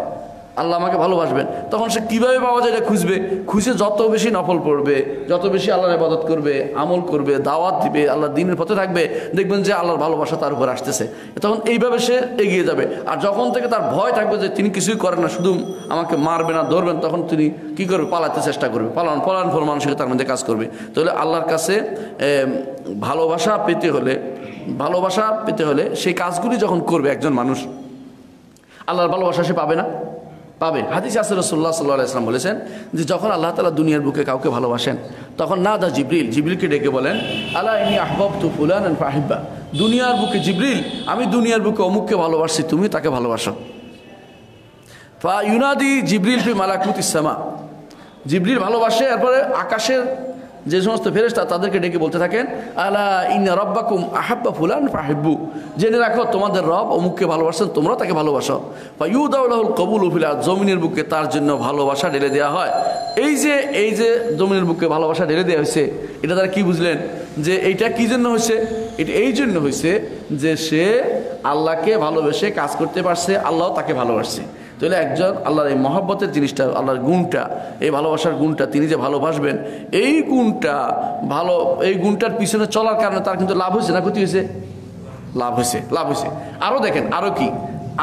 আল্লাহ আমাকে ভালোবাসবেন, তখন সে কীভাবে পাওয়া যায় এটা খুঁজবে? খুঁজে যত বেশি নফল পড়বে, যত বেশি আল্লাহর ইবাদত করবে, আমল করবে, দাওয়াত দিবে, আল্লাহ দিনের পথে থাকবে, দেখবেন যে আল্লাহর ভালোবাসা তার উপর আসতেছে। তখন এইভাবে সে এগিয়ে যাবে। আর যখন থেকে তার ভয় থাকবে যে তিনি কিছুই করেন না, শুধু আমাকে মারবে না, ধরবেন, তখন তিনি কি করবে? পালাতে চেষ্টা করবে। পালান পালান ফল মানুষকে তার মধ্যে কাজ করবে। তাহলে আল্লাহর কাছে ভালোবাসা পেতে হলে, ভালোবাসা পেতে হলে সেই কাজগুলি যখন করবে একজন মানুষ, আল্লাহর ভালোবাসা সে পাবে না। পাবে হাদিস আসর সুল্লাহ সাল্লাহ ইসলাম বলেছেন যে যখন আল্লাহ তালা দুনিয়ার বুকে কাউকে ভালোবাসেন, তখন না দা জিব্রিল, জিবরিলকে ডেকে বলেন আল্লাহ ইনি আহবাব তু ফুলান ফাহিব্বা। দুনিয়ার বুকে জিবরিল, আমি দুনিয়ার বুকে অমুককে ভালোবাসি তুমি তাকে ভালোবাসো। ফা ইউনাদি জিবরিল ফি মালাকুত ইসামা জিবরিল ভালোবাসে, এরপরে আকাশের যে সমস্ত ফেরেস্তা তাদেরকে ডেকে বলতে থাকেন, আলা ইন রব্বাকুম আহাব্বা ফুলান ফাহিব্বু। জেনে রাখো, তোমাদের রব অমুককে ভালোবাসেন তোমরা তাকে ভালোবাসো। বা ইউদাউল কবুল উফিলা জমিনের বুকে তার জন্য ভালোবাসা ঢেলে দেওয়া হয়। এই যে এই যে জমিনের বুকে ভালোবাসা ঢেলে দেওয়া হয়েছে, এটা তারা কি বুঝলেন? যে এইটা কি জন্য হয়েছে? এটা এই জন্য হয়েছে যে সে আল্লাহকে ভালোবেসে কাজ করতে পারছে, আল্লাহ তাকে ভালোবাসছে। তাহলে একজন আল্লাহর এই মহব্বতের জিনিসটা, আল্লাহর গুণটা, এই ভালোবাসার গুণটা তিনি যে ভালোবাসবেন, এই গুণটা ভালো, এই গুণটার পিছনে চলার কারণে তার কিন্তু লাভ হয়েছে না ক্ষতি হয়েছে? লাভ হয়েছে লাভ হয়েছে। আরও দেখেন আরও কি?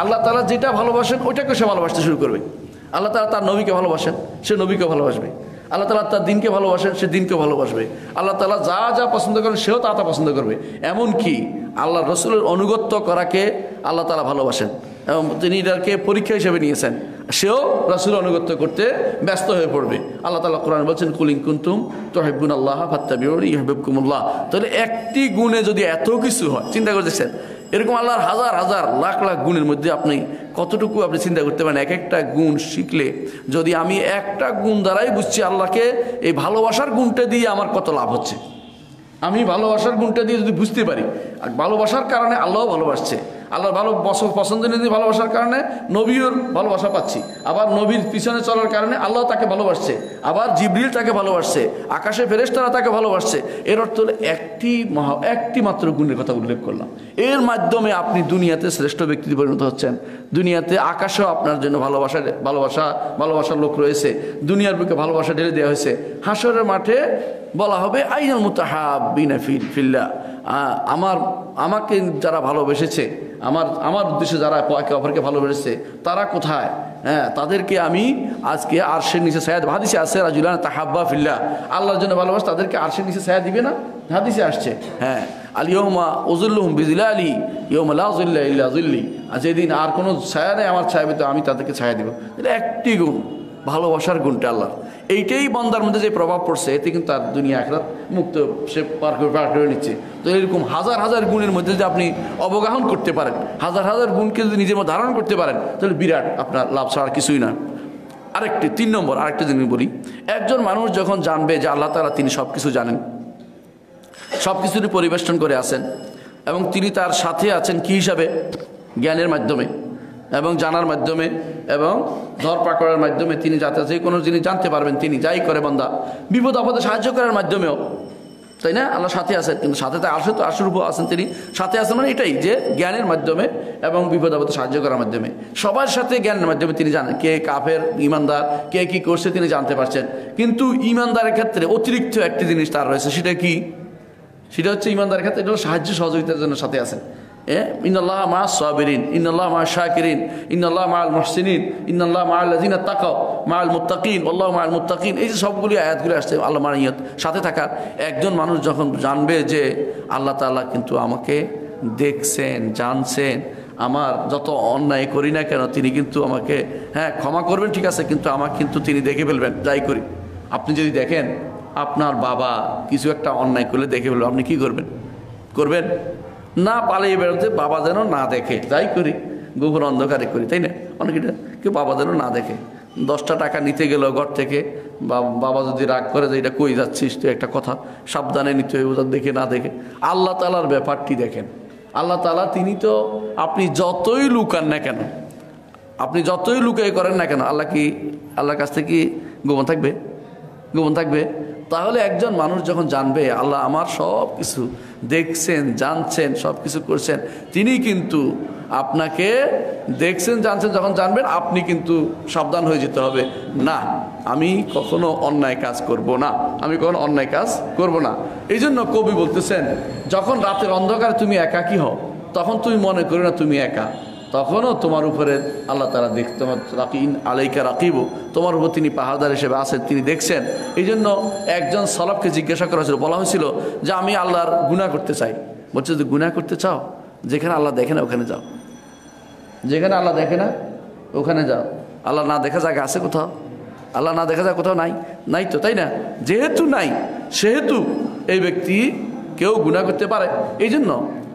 আল্লাহ তালা যেটা ভালোবাসেন ওইটাকে সে ভালোবাসতে শুরু করবে। আল্লাহ তালা তার নবীকে ভালোবাসেন, সে নবীকে ভালোবাসবে। আল্লাহ তালা তার দিনকে ভালোবাসেন, সে দিনকে ভালোবাসবে। আল্লাহ তালা যা যা পছন্দ করেন, সেও তা তা পছন্দ করবে। এমন কি আল্লাহ রসুলের অনুগত্য করাকে আল্লাহ তালা ভালোবাসেন। তিনি এটাকে পরীক্ষা হিসেবে নিয়েছেন, সেও রসুল অনুগত্য করতে ব্যস্ত হয়ে পড়বে। আল্লাহ তালা কোরআন বলছেন, কুলিং কুন্তুম তো হেব্বুন আল্লাহ ফাত্তাবিউন ইহবেবকুমুল্লাহ তাহলে একটি গুণে যদি এত কিছু হয়, চিন্তা করতেছেন, এরকম আল্লাহর হাজার হাজার লাখ লাখ গুণের মধ্যে আপনি কতটুকু আপনি চিন্তা করতে পারেন? এক একটা গুণ শিখলে যদি আমি একটা গুণ দ্বারাই বুঝছি আল্লাহকে, এই ভালোবাসার গুণটা দিয়ে আমার কত লাভ হচ্ছে? আমি ভালোবাসার গুণটা দিয়ে যদি বুঝতে পারি, আর ভালোবাসার কারণে আল্লাহ ভালোবাসছে আল্লাহর ভালো বস- পছন্দ নিয়ে ভালোবাসার কারণে নবীর ভালোবাসা পাচ্ছি। আবার নবীর পিছনে চলার কারণে আল্লাহ তাকে ভালোবাসছে। আবার জিবরিল তাকে ভালোবাসছে। আকাশে ফেরেশতারা তাকে ভালোবাসছে। এর অর্থ হলো একটি মহা একটি মাত্র গুণের কথা উল্লেখ করলাম। এর মাধ্যমে আপনি দুনিয়াতে শ্রেষ্ঠ ব্যক্তিতে পরিণত হচ্ছেন। দুনিয়াতে আকাশেও আপনার জন্য ভালোবাসা ভালোবাসা ভালোবাসার লোক রয়েছে। দুনিয়ার বুকে ভালোবাসা ঢেলে দেওয়া হয়েছে। হাসরের মাঠে বলা হবে আইনাল মুতাহাবিনা ফিল ফিল্লা আমার, আমাকে যারা ভালোবেসেছে, আমার আমার উদ্দেশ্যে যারা একে অপরকে ভালোবেসেছে, তারা কোথায়? হ্যাঁ তাদেরকে আমি আজকে আরশের নিচে ছায়া দেবো। হাদিসে আসছে রাজুলান তাহাব্বা ফিল্লা আল্লাহর জন্য ভালোবাসে, তাদেরকে আরশের নিচে ছায়া দিবে না? হাদিসে আসছে। হ্যাঁ আলিয়মা ওজুল্লুহম বিজিলা আলী ইয়মা জুল্লা ইল্লা আর যেদিন আর কোনো ছায়া নেই, আমার ছায়া তো আমি তাদেরকে ছায়া দিব। এটা একটি গুণ। ভালোবাসার গুণটা আল্লাহ। এইটাই বন্দার মধ্যে যে প্রভাব পড়ছে, এতে কিন্তু তার দুনিয়া একরাত মুক্ত সে পার করে পার করে নিচ্ছে। তো এরকম হাজার হাজার গুণের মধ্যে যদি আপনি অবগাহন করতে পারেন, হাজার হাজার গুণকে যদি নিজের মধ্যে ধারণ করতে পারেন, তাহলে বিরাট আপনার লাভ ছাড়া কিছুই না। আরেকটি, তিন নম্বর, আরেকটি জিনিস বলি। একজন মানুষ যখন জানবে যে আল্লাহ তালা তিনি সব কিছু জানেন সব কিছুরই পরিবেষ্টন করে আছেন, এবং তিনি তার সাথে আছেন কি হিসাবে? জ্ঞানের মাধ্যমে। এবং জানার মাধ্যমে এবং ধরপা করার মাধ্যমে তিনি যাতে যে কোনো জিনিস জানতে পারবেন, তিনি যাই করে বন্দা। বিপদ আপদে সাহায্য করার মাধ্যমেও, তাই না? আল্লাহ সাথে আছেন, কিন্তু সাথে তো আসে তো আসর উপর আছেন তিনি। সাথে আছেন মানে এটাই যে জ্ঞানের মাধ্যমে এবং বিপদ আপদে সাহায্য করার মাধ্যমে। সবার সাথে জ্ঞানের মাধ্যমে তিনি জানেন কে কাফের, ইমানদার, কে কি করছে তিনি জানতে পারছেন। কিন্তু ইমানদারের ক্ষেত্রে অতিরিক্ত একটি জিনিস তার রয়েছে, সেটা কি? সেটা হচ্ছে ইমানদারের ক্ষেত্রে, এটা সাহায্য সহযোগিতার জন্য সাথে আছেন। মা মা আল্লাহ এই সবগুলি আয়াতগুলি আসছে, আল্লাহ সাথে থাকার। একজন মানুষ যখন জানবে যে আল্লাহ তাআলা কিন্তু আমাকে দেখছেন, জানছেন, আমার যত অন্যায় করি না কেন, তিনি কিন্তু আমাকে হ্যাঁ ক্ষমা করবেন, ঠিক আছে, কিন্তু আমাকে কিন্তু তিনি দেখে ফেলবেন, যাই করি। আপনি যদি দেখেন, আপনার বাবা কিছু একটা অন্যায় করলে দেখে ফেলবে, আপনি কি করবেন? করবেন? না পালিয়ে বেরোতে বাবা যেন না দেখে। যাই করি গোপন অন্ধকারে করি, তাই না? অনেকে কেউ বাবা যেন না দেখে। দশটা টাকা নিতে গেল ঘর থেকে বাবা যদি রাগ করে যে এটা কই যাচ্ছিস তুই একটা কথা, সাবধানে নিতে হবে ওদের দেখে না দেখে। আল্লাহ তালার ব্যাপারটি দেখেন। আল্লাহ তালা তিনি তো আপনি যতই লুকান না কেন, আপনি যতই লুকাই করেন না কেন, আল্লাহ কি, আল্লাহর কাছ থেকে গোপন থাকবে? গোপন থাকবে? তাহলে একজন মানুষ যখন জানবে, আল্লাহ আমার সব কিছু দেখছেন, জানছেন, সব কিছু করছেন, তিনি কিন্তু আপনাকে দেখছেন, জানছেন, যখন জানবেন, আপনি কিন্তু সাবধান হয়ে যেতে হবে। না, আমি কখনো অন্যায় কাজ করব না। আমি কখনো অন্যায় কাজ করব না। এই জন্য কবি বলতেছেন, যখন রাতের অন্ধকারে তুমি একাকী হও, তখন তুমি মনে করো না তুমি একা। তখনও তোমার উপরে আল্লাহ তারা দেখ, তোমার রাকিন আলাইকা রাকিব, তোমার উপর তিনি পাহাড়দার হিসেবে আছেন, তিনি দেখছেন। এই জন্য একজন সলবকে জিজ্ঞাসা করা হয়েছিল, বলা হয়েছিল যে আমি আল্লাহর গুনাহ করতে চাই। বলছে, যদি গুনাহ করতে চাও, যেখানে আল্লাহ দেখে না, ওখানে যাও। যেখানে আল্লাহ দেখে না, ওখানে যাও। আল্লাহ না দেখা জায়গা আছে কোথাও? আল্লাহ না দেখা যায় কোথাও নাই? নাই তো, তাই না? যেহেতু নাই, সেহেতু এই ব্যক্তি কেউ গুণা করতে পারে। এই জন্য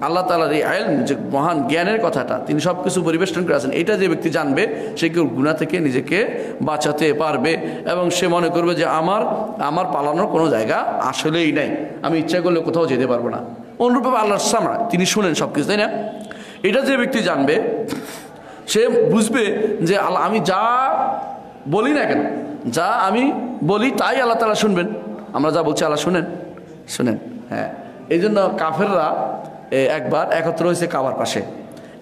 আল্লাহ তালার এই আইল যে মহান জ্ঞানের কথাটা, তিনি সব কিছু পরিবেষ্টন করে আছেন এটা যে ব্যক্তি জানবে, সে কেউ গুণা থেকে নিজেকে বাঁচাতে পারবে এবং সে মনে করবে যে আমার আমার পালানোর কোনো জায়গা আসলেই নাই। আমি ইচ্ছা করলে কোথাও যেতে পারব না। অনুরূপভাবে আল্লাহর সামরা, তিনি শুনেন সব কিছু তাই না? এটা যে ব্যক্তি জানবে, সে বুঝবে যে আল্লাহ, আমি যা বলি না কেন, যা আমি বলি তাই আল্লাহ তালা শুনবেন। আমরা যা বলছি আল্লাহ শুনেন শুনেন হ্যাঁ। এই জন্য কাফেররা একবার একত্র হয়েছে কাবার পাশে।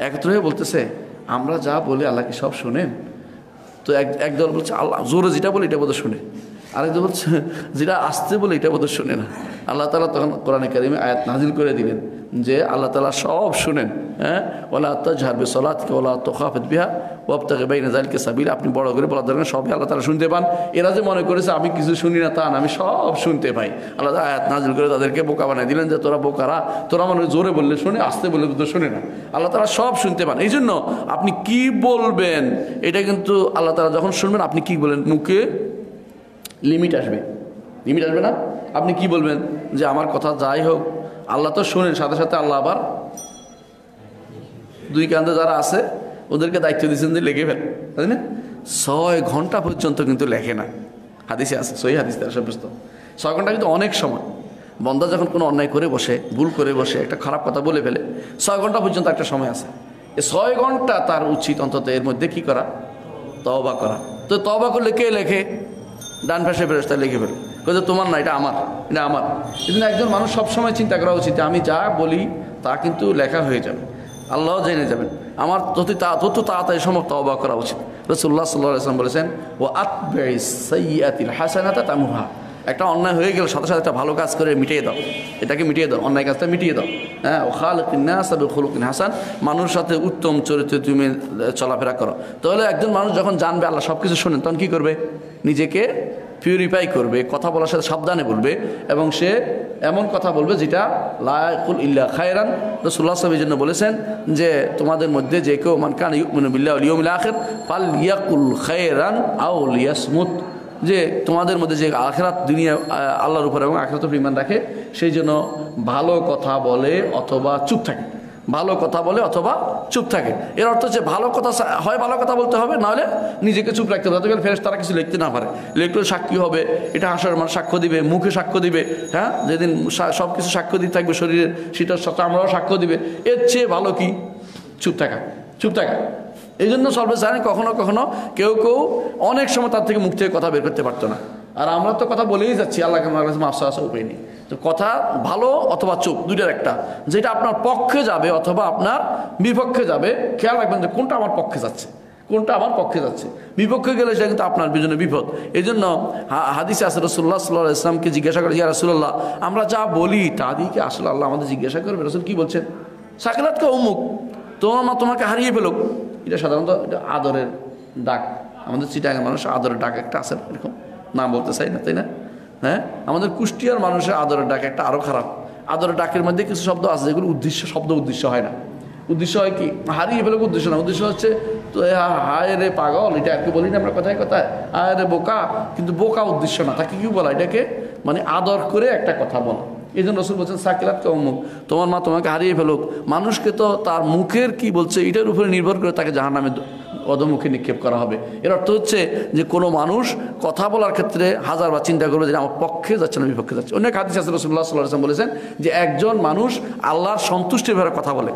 একত্র হয়ে বলতেছে, আমরা যা বলি আল্লাহকে সব শুনেন। তো এক একদল বলছে, আল্লাহ, জোরে যেটা বলে এটা বোধহয় শুনে। আরেকজন বলছে, যেটা আসতে বলে এটা বোধহয় শুনে না। আল্লাহ তালা তখন কোরআনে কারিমে আয়াত নাজিল করে দিলেন। যে আল্লাহ তালা সব শুনেন হ্যাঁ? ওলা ঝাড়বে সলাতকে ওলা আত্ম তোখাফেদ বিহা ওয়াবতাকে বাই নাজাইলকে সাবিল। আপনি বড় করে বলার দরকার সবই আল্লাহ তালা শুনতে পান। এরা যে মনে করেছে, আমি কিছু শুনি না, তা না, আমি সব শুনতে পাই। আল্লাহ আয়াত নাজিল করে তাদেরকে বোকা বানাই দিলেন যে, তোরা বোকারা, তোরা মনে জোরে বললে শুনে, আসতে বললে তো শুনে না। আল্লাহ তালা সব শুনতে পান। এই জন্য আপনি কি বলবেন, এটা কিন্তু আল্লাহ তালা যখন শুনবেন, আপনি কি বলেন? মুখে লিমিট আসবে। লিমিট আসবে না? আপনি কি বলবেন? যে, আমার কথা যাই হোক আল্লাহ তো শোনেন, সাথে সাথে আল্লাহ আবার দুই কান্দে যারা আছে, ওদেরকে দায়িত্ব দিয়েছেন যে লেখে ফেল, তাই না? ছয় ঘণ্টা পর্যন্ত কিন্তু লেখে না। হাদিসে আছে সই হাদিস তার সাব্যস্ত ছয় ঘণ্টা কিন্তু অনেক সময়। বন্দা যখন কোনো অন্যায় করে বসে, ভুল করে বসে, একটা খারাপ কথা বলে ফেলে, ছয় ঘণ্টা পর্যন্ত একটা সময় আছে। এ ছয় ঘণ্টা তার উচিত অন্তত এর মধ্যে কি করা? তওবা করা। তো তওবা করলে কে লেখে? ডান পাশে ফেরস্তা লিখে ফেলে কিন্তু তোমার না, এটা আমার এটা আমার। জন্য একজন মানুষ সবসময় চিন্তা করা উচিত আমি যা বলি, তা কিন্তু লেখা হয়ে যাবে। আল্লাহ জেনে যাবেন। আমার যত তা তত তাড়াতাড়ি সময় তওবা করা উচিত। রসুল্লাহ সাল্লাহ আসলাম বলেছেন ও আতবেই সৈয়াতিল হাসানাতা তামুহা। একটা অন্যায় হয়ে গেলে সাথে সাথে একটা ভালো কাজ করে মিটিয়ে দাও। এটাকে মিটিয়ে দাও, অন্যায় কাজটা মিটিয়ে দাও। হ্যাঁ ও খাল খুলুকিন হাসান। মানুষের সাথে উত্তম চরিত্রে তুমি চলাফেরা করো। তাহলে একজন মানুষ যখন জানবে, আল্লাহ সব কিছু শোনেন, তখন কী করবে? নিজেকে পিউরিফাই করবে, কথা বলার সাথে সাবধানে বলবে এবং সে এমন কথা বলবে যেটা লায়াকুল ইল্লা খায়রান। রসুল্লাহ সাহেবের জন্য বলেছেন যে তোমাদের মধ্যে যে কেউ মান কান ইউমিনু বিল্লাহ লিয়মিল আখির ফাল ইয়াকুল খায়রান আও লিয়াসমুত। যে তোমাদের মধ্যে যে আখেরাত দুনিয়া আল্লাহর উপর এবং আখেরাত ইমান রাখে, সেই জন্য ভালো কথা বলে অথবা চুপ থাকে। ভালো কথা বলে অথবা চুপ থাকে। এর অর্থ হচ্ছে ভালো কথা হয় ভালো কথা বলতে হবে, নাহলে নিজেকে চুপ রাখতে হবে। তাতে ফেরেস তারা কিছু লিখতে না পারে। লিখলেও সাক্ষী হবে, এটা হাসার মানুষ সাক্ষ্য দিবে, মুখে সাক্ষ্য দিবে হ্যাঁ? যেদিন সব কিছু সাক্ষ্য দিতে থাকবে শরীরের, সেটার সাথে আমরাও সাক্ষ্য দিবে। এর চেয়ে ভালো কি? চুপ থাকা চুপ থাকা। এই জন্য সর্বসাধারণ কখনো কখনো কেউ কেউ অনেক সময় তার থেকে মুখ থেকে কথা বের করতে পারতো না। আর আমরা তো কথা বলেই যাচ্ছি আল্লাহ আমার কাছে মাফসা আসা উপায় নেই। কথা ভালো অথবা চুপ, দুইটার একটা। যেটা আপনার পক্ষে যাবে অথবা আপনার বিপক্ষে যাবে, খেয়াল রাখবেন যে কোনটা আমার পক্ষে যাচ্ছে, কোনটা আমার পক্ষে যাচ্ছে। বিপক্ষে গেলে সেটা কিন্তু আপনার পিছনে বিপদ। এই জন্য হাদিসে আসে রসুল্লাহ সাল্লাহ ইসলামকে জিজ্ঞাসা করে, ইয়া রসুল্লাহ আমরা যা বলি, তা দিয়ে কি আসলে আল্লাহ আমাদের জিজ্ঞাসা করবে? রসুল কি বলছেন? সাকিলাতকে অমুক তোমার মা তোমাকে হারিয়ে ফেলুক। এটা সাধারণত এটা আদরের ডাক। আমাদের চিটাঙ্গের মানুষ আদরের ডাক একটা আছে, এরকম। নাম বলতে চাই না, তাই না? হ্যাঁ? আমাদের কুষ্টিয়ার মানুষের আদরের ডাক একটা আরও খারাপ। আদরের ডাকের মধ্যে কিছু শব্দ আছে যেগুলো উদ্দেশ্য, শব্দ উদ্দেশ্য হয় না। উদ্দেশ্য হয় কি? হারিয়ে ফেলে উদ্দেশ্য না। উদ্দেশ্য হচ্ছে, তো হায় রে পাগল, এটা আর বলি না আমরা কথায় কথায়? হায় রে বোকা। কিন্তু বোকা উদ্দেশ্য না, তাকে কি বলা? এটাকে মানে আদর করে একটা কথা বলা। এই জন্য রসুল বলছেন, সাকিলাত অমুক তোমার মা তোমাকে হারিয়ে ফেলুক। মানুষকে তো তার মুখের কি বলছে, এটার উপরে নির্ভর করে তাকে জাহান নামে অধমুখে নিক্ষেপ করা হবে। এর অর্থ হচ্ছে যে কোনো মানুষ কথা বলার ক্ষেত্রে হাজার বা চিন্তা করবে যে আমার পক্ষে যাচ্ছে না, বিপক্ষে যাচ্ছে। অনেক হাদিস আছে রসুল্লাহ সাল্লাহ বলেছেন যে একজন মানুষ আল্লাহর সন্তুষ্টির ভেবে কথা বলে।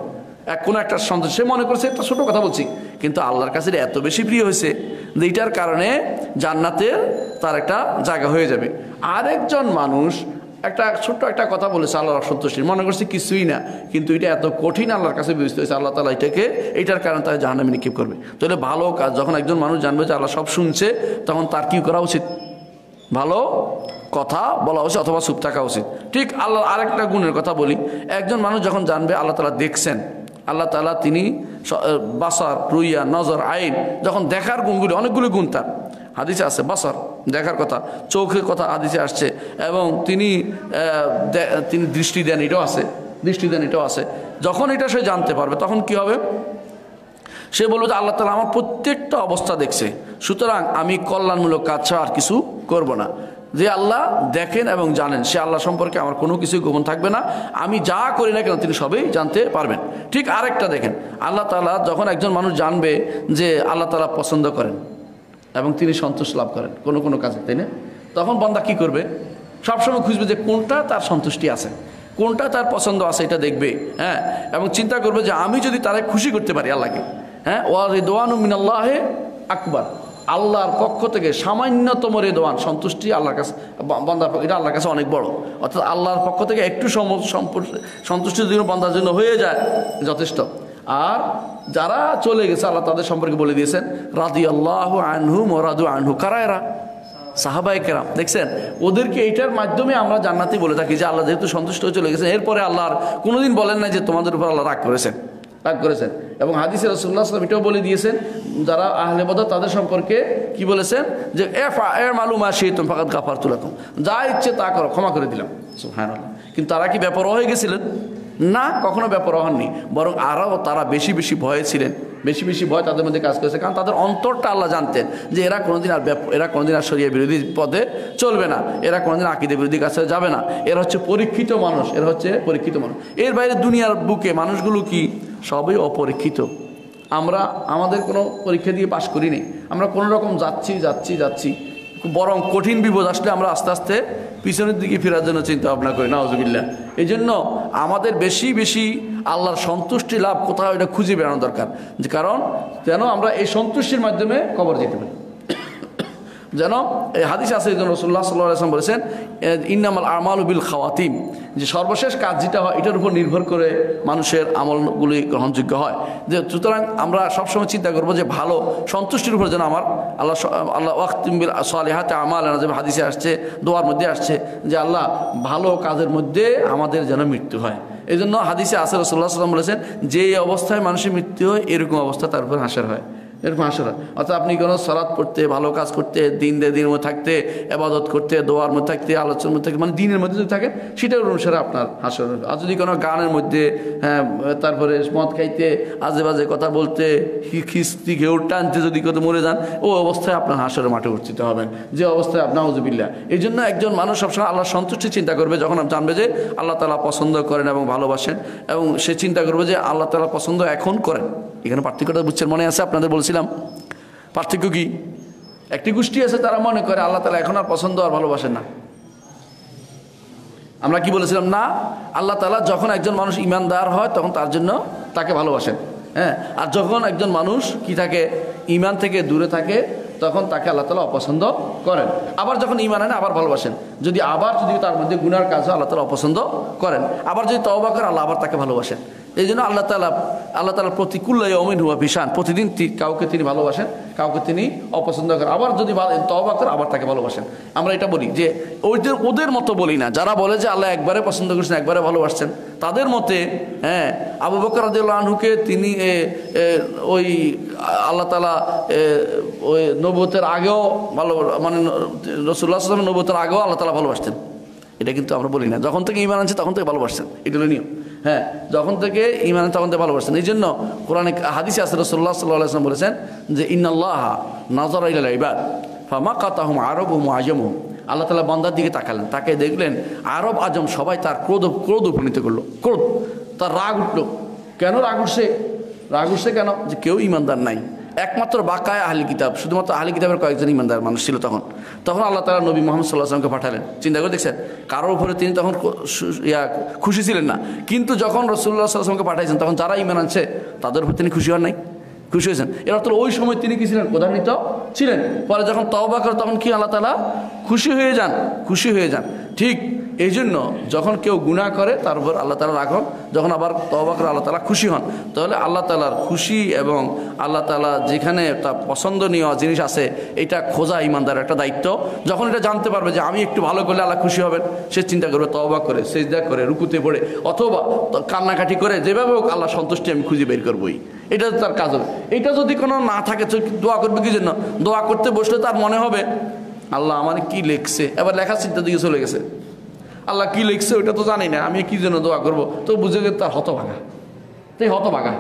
এক কোনো একটা সন্তুষ্ট, সে মনে করছে একটা ছোট কথা বলছি। কিন্তু আল্লাহর কাছে এত বেশি প্রিয় হয়েছে যে এটার কারণে জান্নাতের তার একটা জায়গা হয়ে যাবে। আরেকজন মানুষ একটা ছোট্ট একটা কথা বলেছে আল্লাহর সন্তুষ্টি মনে করছে কিছুই না, কিন্তু এটা এত কঠিন আল্লাহর কাছে বিবেচিত হয়েছে, আল্লাহ তালা এটাকে এইটার কারণে তারা জাহান্নামে নিক্ষেপ করবে। তাহলে ভালো কাজ, যখন একজন মানুষ জানবে যে আল্লাহ সব শুনছে, তখন তার কি করা উচিত? ভালো কথা বলা উচিত অথবা চুপ থাকা উচিত। ঠিক আল্লাহ আরেকটা গুণের কথা বলি, একজন মানুষ যখন জানবে, আল্লাহ তালা দেখছেন, আল্লাহ তালা তিনি বাসার, রুইয়া, নজর, আইন, যখন দেখার গুণগুলি, অনেকগুলি গুণ তার। হাদিসে আছে, বাসার, দেখার কথা, চোখের কথা হাদিসে আসছে। এবং তিনি তিনি দৃষ্টি দেন, এটাও আছে, দৃষ্টি দেন, এটাও আছে। যখন এটা সে জানতে পারবে, তখন কি হবে? সে বলবে যে আল্লাহ তালা আমার প্রত্যেকটা অবস্থা দেখছে, সুতরাং আমি কল্যাণমূলক কাজ ছাড়া আর কিছু করব না। যে আল্লাহ দেখেন এবং জানেন, সে আল্লাহ সম্পর্কে আমার কোনো কিছুই গোপন থাকবে না। আমি যা করি না কেন, তিনি সবই জানতে পারবেন। ঠিক আরেকটা দেখেন, আল্লাহ তালা যখন একজন মানুষ জানবে যে আল্লাহ তালা পছন্দ করেন এবং তিনি সন্তোষ লাভ করেন, কোনো কোনো কাজে, তাই না? তখন বন্দা কি করবে? সবসময় খুঁজবে যে কোনটা তার সন্তুষ্টি আছে, কোনটা তার পছন্দ আছে, এটা দেখবে হ্যাঁ? এবং চিন্তা করবে যে আমি যদি তারে খুশি করতে পারি আল্লাহকে হ্যাঁ? ওয়া রিদওয়ানু মিনাল্লাহে আকবার। আল্লাহর পক্ষ থেকে সামান্যতম রেদওয়ান, সন্তুষ্টি আল্লাহর কাছে বান্দার এটা আল্লাহর কাছে অনেক বড়। অর্থাৎ আল্লাহর পক্ষ থেকে একটু সম- সম্প- সন্তুষ্টি যদি বান্দার জন্য হয়ে যায় যথেষ্ট। আর যারা চলে গেছে, আল্লাহ তাদের সম্পর্কে বলে দিয়েছেন রাদি আল্লাহ আনহু মরাদু আনহু। কারা এরা? সাহাবাই কেরাম। দেখছেন? ওদেরকে এইটার মাধ্যমে আমরা জান্নাতি বলে থাকি যে আল্লাহ যেহেতু সন্তুষ্ট হয়ে চলে গেছেন, এরপরে আল্লাহর কোনোদিন বলেন না যে তোমাদের উপর আল্লাহ রাগ করেছেন। রাগ করেছেন। এবং হাদিসের রসুল্লাহ সাল্লাম এটাও বলে দিয়েছেন, যারা আহলে বদর তাদের সম্পর্কে কি বলেছেন? যে এ ফা এ মালুমা সেই তুমি ফাঁকাত গাফার তুলাকুম যা ইচ্ছে তা করো, ক্ষমা করে দিলাম। হ্যাঁ কিন্তু তারা কি ব্যাপার হয়ে গেছিলেন? না, কখনো ব্যাপার হননি। বরং আরও তারা বেশি বেশি ভয়ে ছিলেন, বেশি বেশি ভয় তাদের মধ্যে কাজ করেছে। কারণ তাদের অন্তরটা আল্লাহ জানতেন যে এরা কোনোদিন আর এরা কোনোদিন আর শরিয়া বিরোধী পদে চলবে না। এরা কোনোদিন আকিদে বিরোধী কাছে যাবে না। এরা হচ্ছে পরীক্ষিত মানুষ, এরা হচ্ছে পরীক্ষিত মানুষ। এর বাইরে দুনিয়ার বুকে মানুষগুলো কি? সবই অপরীক্ষিত। আমরা, আমাদের কোনো পরীক্ষা দিয়ে পাশ করিনি। আমরা কোনো রকম যাচ্ছি যাচ্ছি যাচ্ছি। বরং কঠিন বিপদ আসলে আমরা আস্তে আস্তে পিছনের দিকে ফেরার জন্য চিন্তা ভাবনা করি না নওয়াজবিল্লা এই জন্য আমাদের বেশি বেশি আল্লাহর সন্তুষ্টি লাভ কোথাও এটা খুঁজে বেড়ানো দরকার। কারণ যেন আমরা এই সন্তুষ্টির মাধ্যমে কবর যেতে পারি। যেন এই হাদিস আছে রসুল্লাহ সাল্লাহ আসলাম বলেছেন ইন্নামাল আমাল বিল খাওয়াতিম। যে সর্বশেষ কাজ যেটা হয়, এটার উপর নির্ভর করে মানুষের আমলগুলি গ্রহণযোগ্য হয়। যে সুতরাং আমরা সবসময় চিন্তা করব যে ভালো সন্তুষ্টির উপর যেন আমার আল্লাহ আল্লাহ ওয়াক্তিমবিল সালেহাতে আমাল যে হাদিসে আসছে, দোয়ার মধ্যে আসছে, যে আল্লাহ ভালো কাজের মধ্যে আমাদের যেন মৃত্যু হয়। এই জন্য হাদিসে আসে রসুল্লাহ সাল্লাম বলেছেন, যে অবস্থায় মানুষের মৃত্যু হয়, এরকম অবস্থা তার উপর হাসার হয়। এরকম হয় অর্থাৎ আপনি কোনো সরাত পড়তে, ভালো কাজ করতে দিন দে দিনের মধ্যে থাকতে এবাদত করতে, দোয়ার মধ্যে থাকতে, আলোচনার মধ্যে থাকতে মানে দিনের মধ্যে যদি থাকেন সেটার অনুসারে আপনার হাসর আর যদি কোনো গানের মধ্যে হ্যাঁ তারপরে মদ খাইতে, আজে বাজে কথা বলতে খিস্তি, ঘেউর টানতে যদি কত মরে যান, ও অবস্থায় আপনার হাসরের মাঠে উঠতে হবেন। যে অবস্থায় আপনার হজবিল্লা এই জন্য একজন মানুষ সবসময় আল্লাহ সন্তুষ্টি চিন্তা করবে যখন আপনি জানবে যে আল্লাহ তালা পছন্দ করেন এবং ভালোবাসেন। এবং সে চিন্তা করবে যে আল্লাহ তালা পছন্দ এখন করেন। এখানে পার্থক্যটা বুঝছেন মনে আছে আপনাদের বলছিলাম, পার্থক্য কি? একটি গোষ্ঠী আছে, তারা মনে করে আল্লাহ তালা এখন আর পছন্দ আর ভালোবাসেন না। আমরা কি বলেছিলাম? না, আল্লাহ তালা যখন একজন মানুষ ইমানদার হয়, তখন তার জন্য তাকে ভালোবাসেন। হ্যাঁ আর যখন একজন মানুষ কি থাকে, ইমান থেকে দূরে থাকে তখন তাকে আল্লাহ তালা অপছন্দ করেন। আবার যখন ইমান আনে আবার ভালোবাসেন। যদি আবার যদি তার মধ্যে গুনার কাজ হয়, আল্লাহ তালা অপছন্দ করেন। আবার যদি তওবা করে আল্লাহ আবার তাকে ভালোবাসেন। এই জন্য আল্লাহ তালা আল্লাহ তালা প্রতিকূল্লায় অমিন হুয়া ভীষণ। প্রতিদিন কাউকে তিনি ভালোবাসেন কাউকে তিনি অপছন্দ করেন। আবার যদি ভালো- তওবা করে আবার তাকে ভালোবাসেন। আমরা এটা বলি যে, ওইদের, ওদের মতো বলি না। যারা বলে যে আল্লাহ একবারে পছন্দ করছেন একবারে ভালোবাসছেন, তাদের মতে হ্যাঁ আবু বকর আনহুকে তিনি ওই আল্লাহ তালা ওই নবতের আগেও ভালো মানে রসুল্লাহ নবতের আগেও আল্লাহ তালা ভালোবাসতেন। এটা কিন্তু আমরা বলি না। যখন থেকে ইমান আনছে, তখন থেকে ভালোবাসছেন। এটা হলো নিয়ম। হ্যাঁ যখন থেকে ইমান তখন থেকে ভালোবাসছেন। এই জন্য কোরআনে হাদিসে আসে রসুল্লাহ সাল্লাহ বলেছেন যে, ইন্নাল্লাহ নাজর ইলাল ইবাদ। ফামা কাতাহুম আরব হুম আজম আল্লাহ তালা বান্দার দিকে তাকালেন। তাকে দেখলেন, আরব আজম সবাই তার ক্রোধ ক্রোধ উপনীত করল। ক্রোধ, তার রাগ উঠল। কেন রাগ উঠছে? রাগ উঠছে কেন? যে কেউ ইমানদার নাই। একমাত্র বাকায় আহলি কিতাব, শুধুমাত্র আহলি কিতাবের কয়েকজন ইমানদার মানুষ ছিল তখন। তখন আল্লাহ তালা নবী মোহাম্মদ সাল্লাহ আসলামকে পাঠালেন। চিন্তা করে দেখছেন, কারোর উপরে তিনি তখন ইয়া, খুশি ছিলেন না। কিন্তু যখন রসুল্লাহ সাল্লামকে পাঠাইছেন, তখন যারা ইমান আনছে, তাদের উপর তিনি খুশি হন নাই। খুশি হয়েছেন। এর অর্থ ওই সময় তিনি কি ছিলেন? প্রধানিত ছিলেন। পরে যখন তওবা করে, তখন কি আল্লাহ তালা খুশি হয়ে যান, খুশি হয়ে যান। ঠিক এই জন্য যখন কেউ গুনাহ করে, তার উপর আল্লাহ তালা রাখুন যখন আবার তওবা করে আল্লাহ তালা খুশি হন। তাহলে আল্লাহ তালার খুশি এবং আল্লাহ তালা যেখানে তার পছন্দনীয় জিনিস আছে, এটা খোঁজা ইমানদার একটা দায়িত্ব। যখন এটা জানতে পারবে যে আমি একটু ভালো করলে আল্লাহ খুশি হবেন, সে চিন্তা করবে, তওবা করে, সেজদা করে, রুকুতে পড়ে, অথবা কান্নাকাটি করে, যেভাবে হোক আল্লাহ সন্তুষ্টি আমি খুঁজে বের করবই। এটা তার কাজ হবে। এটা যদি কোনো না থাকে, তো দোয়া করবে কি জন্য? দোয়া করতে বসলে তার মনে হবে, আল্লাহ আমার কি লেখছে? এবার লেখার চিন্তা দিকে চলে গেছে। আল্লাহ কি লিখছে ওইটা তো জানি না, আমি কি জন্য দোয়া করব? তো বুঝে গেছে তার হতভাগা। তাই হতভাগা।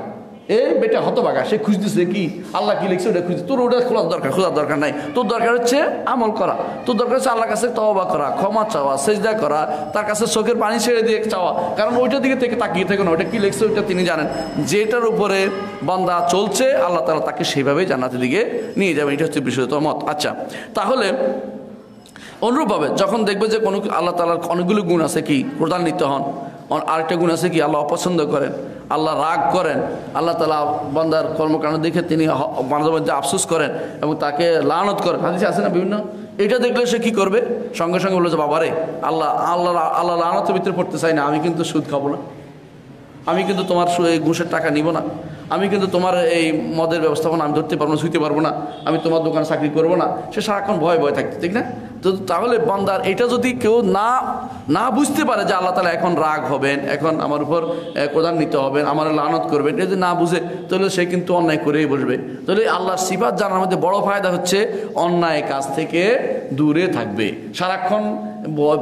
এ বেটা হতভাগা, সে খুঁজতেছে কি? আল্লাহ কি লিখছে ওটা খুঁজছে তোর ওটা খোলার দরকার, খোঁজার দরকার নাই। তোর দরকার হচ্ছে আমল করা। তোর দরকার হচ্ছে আল্লাহর কাছে তওবা করা, ক্ষমা চাওয়া, সেজদা করা, তার কাছে চোখের পানি ছেড়ে দিয়ে চাওয়া। কারণ ওইটার দিকে থেকে তাকিয়ে থেকে না ওটা কি লিখছে ওইটা তিনি জানেন। যেটার উপরে বান্দা চলছে, আল্লাহ তালা তাকে সেইভাবেই জান্নাতের দিকে নিয়ে যাবেন। এটা হচ্ছে বিশেষত মত। আচ্ছা তাহলে অনুরূপভাবে যখন দেখবে যে কোনো আল্লাহ তালার অনেকগুলো গুণ আছে কি? প্রধান্বিত হন। আরেকটা গুণ আছে কি? আল্লাহ অপছন্দ করেন। আল্লাহ রাগ করেন। আল্লাহ তালা বান্দার কর্মকাণ্ড দেখে তিনি মাঝে মধ্যে আফসোস করেন এবং তাকে লানত করেন। হাদিসে আছে না বিভিন্ন? এটা দেখলে সে কি করবে? সঙ্গে সঙ্গে বলল যে, বাবারে, আল্লাহ আল্লাহ আল্লাহ লানতের ভিতরে পড়তে চাই না। আমি কিন্তু সুদ খাব না। আমি কিন্তু তোমার এই ঘুষের টাকা নিব না। আমি কিন্তু তোমার এই মদের ব্যবস্থাপনা আমি ধরতে পারব না শুইতে পারব না। আমি তোমার দোকানে চাকরি করব না। সে সারাক্ষণ ভয় ভয় থাকতে, ঠিক না? তাহলে বান্দার এটা যদি কেউ না না বুঝতে পারে যে আল্লাহ তালা এখন রাগ হবেন, এখন আমার উপর নিতে হবেন, আমার লানত করবেন, এটা যদি না বুঝে, তাহলে সে কিন্তু অন্যায় করেই বসবে। তাহলে আল্লাহর সিফাত জানার মধ্যে বড় ফায়দা হচ্ছে অন্যায় কাজ থেকে দূরে থাকবে। সারাক্ষণ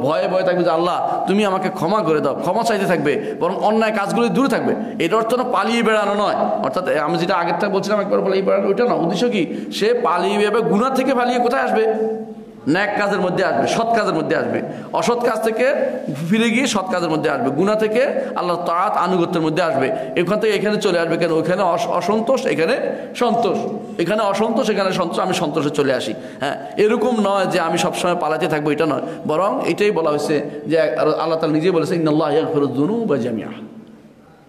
ভয়ে ভয়ে থাকবে যে আল্লাহ, তুমি আমাকে ক্ষমা করে দাও, ক্ষমা চাইতে থাকবে, বরং অন্যায় কাজগুলি দূরে থাকবে। এটা অর্থ না পালিয়ে বেড়ানো নয়। অর্থাৎ আমি যেটা আগের থেকে বলছিলাম একবার পালিয়ে বেড়ানো ওইটা না, উদ্দেশ্য কি? সে পালিয়ে যাবে গুণা থেকে পালিয়ে কোথায় আসবে? ন্যাক কাজের মধ্যে আসবে, সৎ কাজের মধ্যে আসবে। অসৎ কাজ থেকে ফিরে গিয়ে সৎ কাজের মধ্যে আসবে। গুণা থেকে আল্লাহ তাঁত আনুগত্যের মধ্যে আসবে। এখান থেকে এখানে চলে আসবে কেন? ওইখানে অস- অসন্তোষ, এখানে সন্তোষ। এখানে অসন্তোষ, এখানে সন্তোষ, আমি সন্তোষে চলে আসি। হ্যাঁ এরকম নয় যে আমি সবসময় পালাতে থাকব, এটা নয়। বরং এটাই বলা হয়েছে যে আল্লাহ তালা নিজে বলেছে ইন্নআল্লাহ ইয়াগফিরুদ দুনুবা জামিআ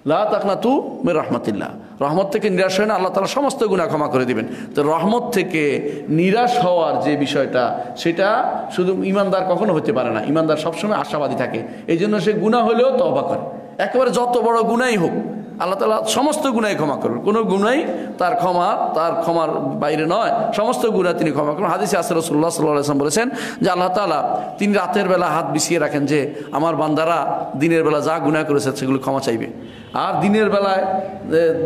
লা তাকনাতু মির রাহমাতিল্লাহ। রহমত থেকে নিরাশ হয় না, আল্লাহ তালা সমস্ত গুণা ক্ষমা করে দিবেন। তো রহমত থেকে নিরাশ হওয়ার যে বিষয়টা, সেটা শুধু ইমানদার কখনো হতে পারে না। ইমানদার সবসময় আশাবাদী থাকে। এই জন্য সে গুণা হলেও তবা করে। একেবারে যত বড় গুণাই হোক আল্লাহ তালা সমস্ত গুণাই ক্ষমা করবেন কোনো গুণাই তার ক্ষমা, তার ক্ষমার বাইরে নয়। সমস্ত গুণা তিনি ক্ষমা করবেন হাদিসে আসর রসুল্লাহ সাল্লাম বলেছেন যে আল্লাহ তালা তিনি রাতের বেলা হাত বিছিয়ে রাখেন যে, আমার বান্দারা দিনের বেলা যা গুণা করেছে সেগুলো ক্ষমা চাইবে। আর দিনের বেলায়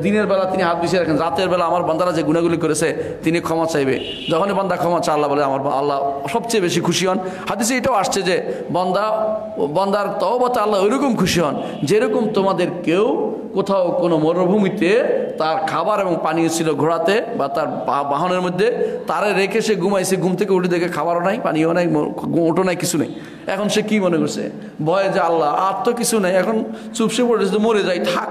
দিনের বেলা তিনি হাত বিছিয়ে রাখেন। রাতের বেলা আমার বান্দারা যে গুণাগুলি করেছে, তিনি ক্ষমা চাইবে। যখনই বান্দা ক্ষমা চা আল্লাহ বলে, আমার আল্লাহ সবচেয়ে বেশি খুশি হন। হাদিসে এটাও আসছে যে, বান্দা, বান্দার তওবাতে আল্লাহ ওইরকম খুশি হন, যেরকম তোমাদের কেউ কোথাও কোনো মরুভূমিতে তার খাবার এবং পানি ছিল ঘোড়াতে বা তার বাহনের মধ্যে, তারে রেখে সে ঘুমাইছে ঘুম থেকে উঠে দেখে খাবারও নাই পানিও নাই ওটো নাই, কিছু নেই। এখন সে কি মনে করছে? ভয়ে যে আল্লাহ, আর তো কিছু নেই, এখন চুপসে পড়েছে মরে যাই, থাক।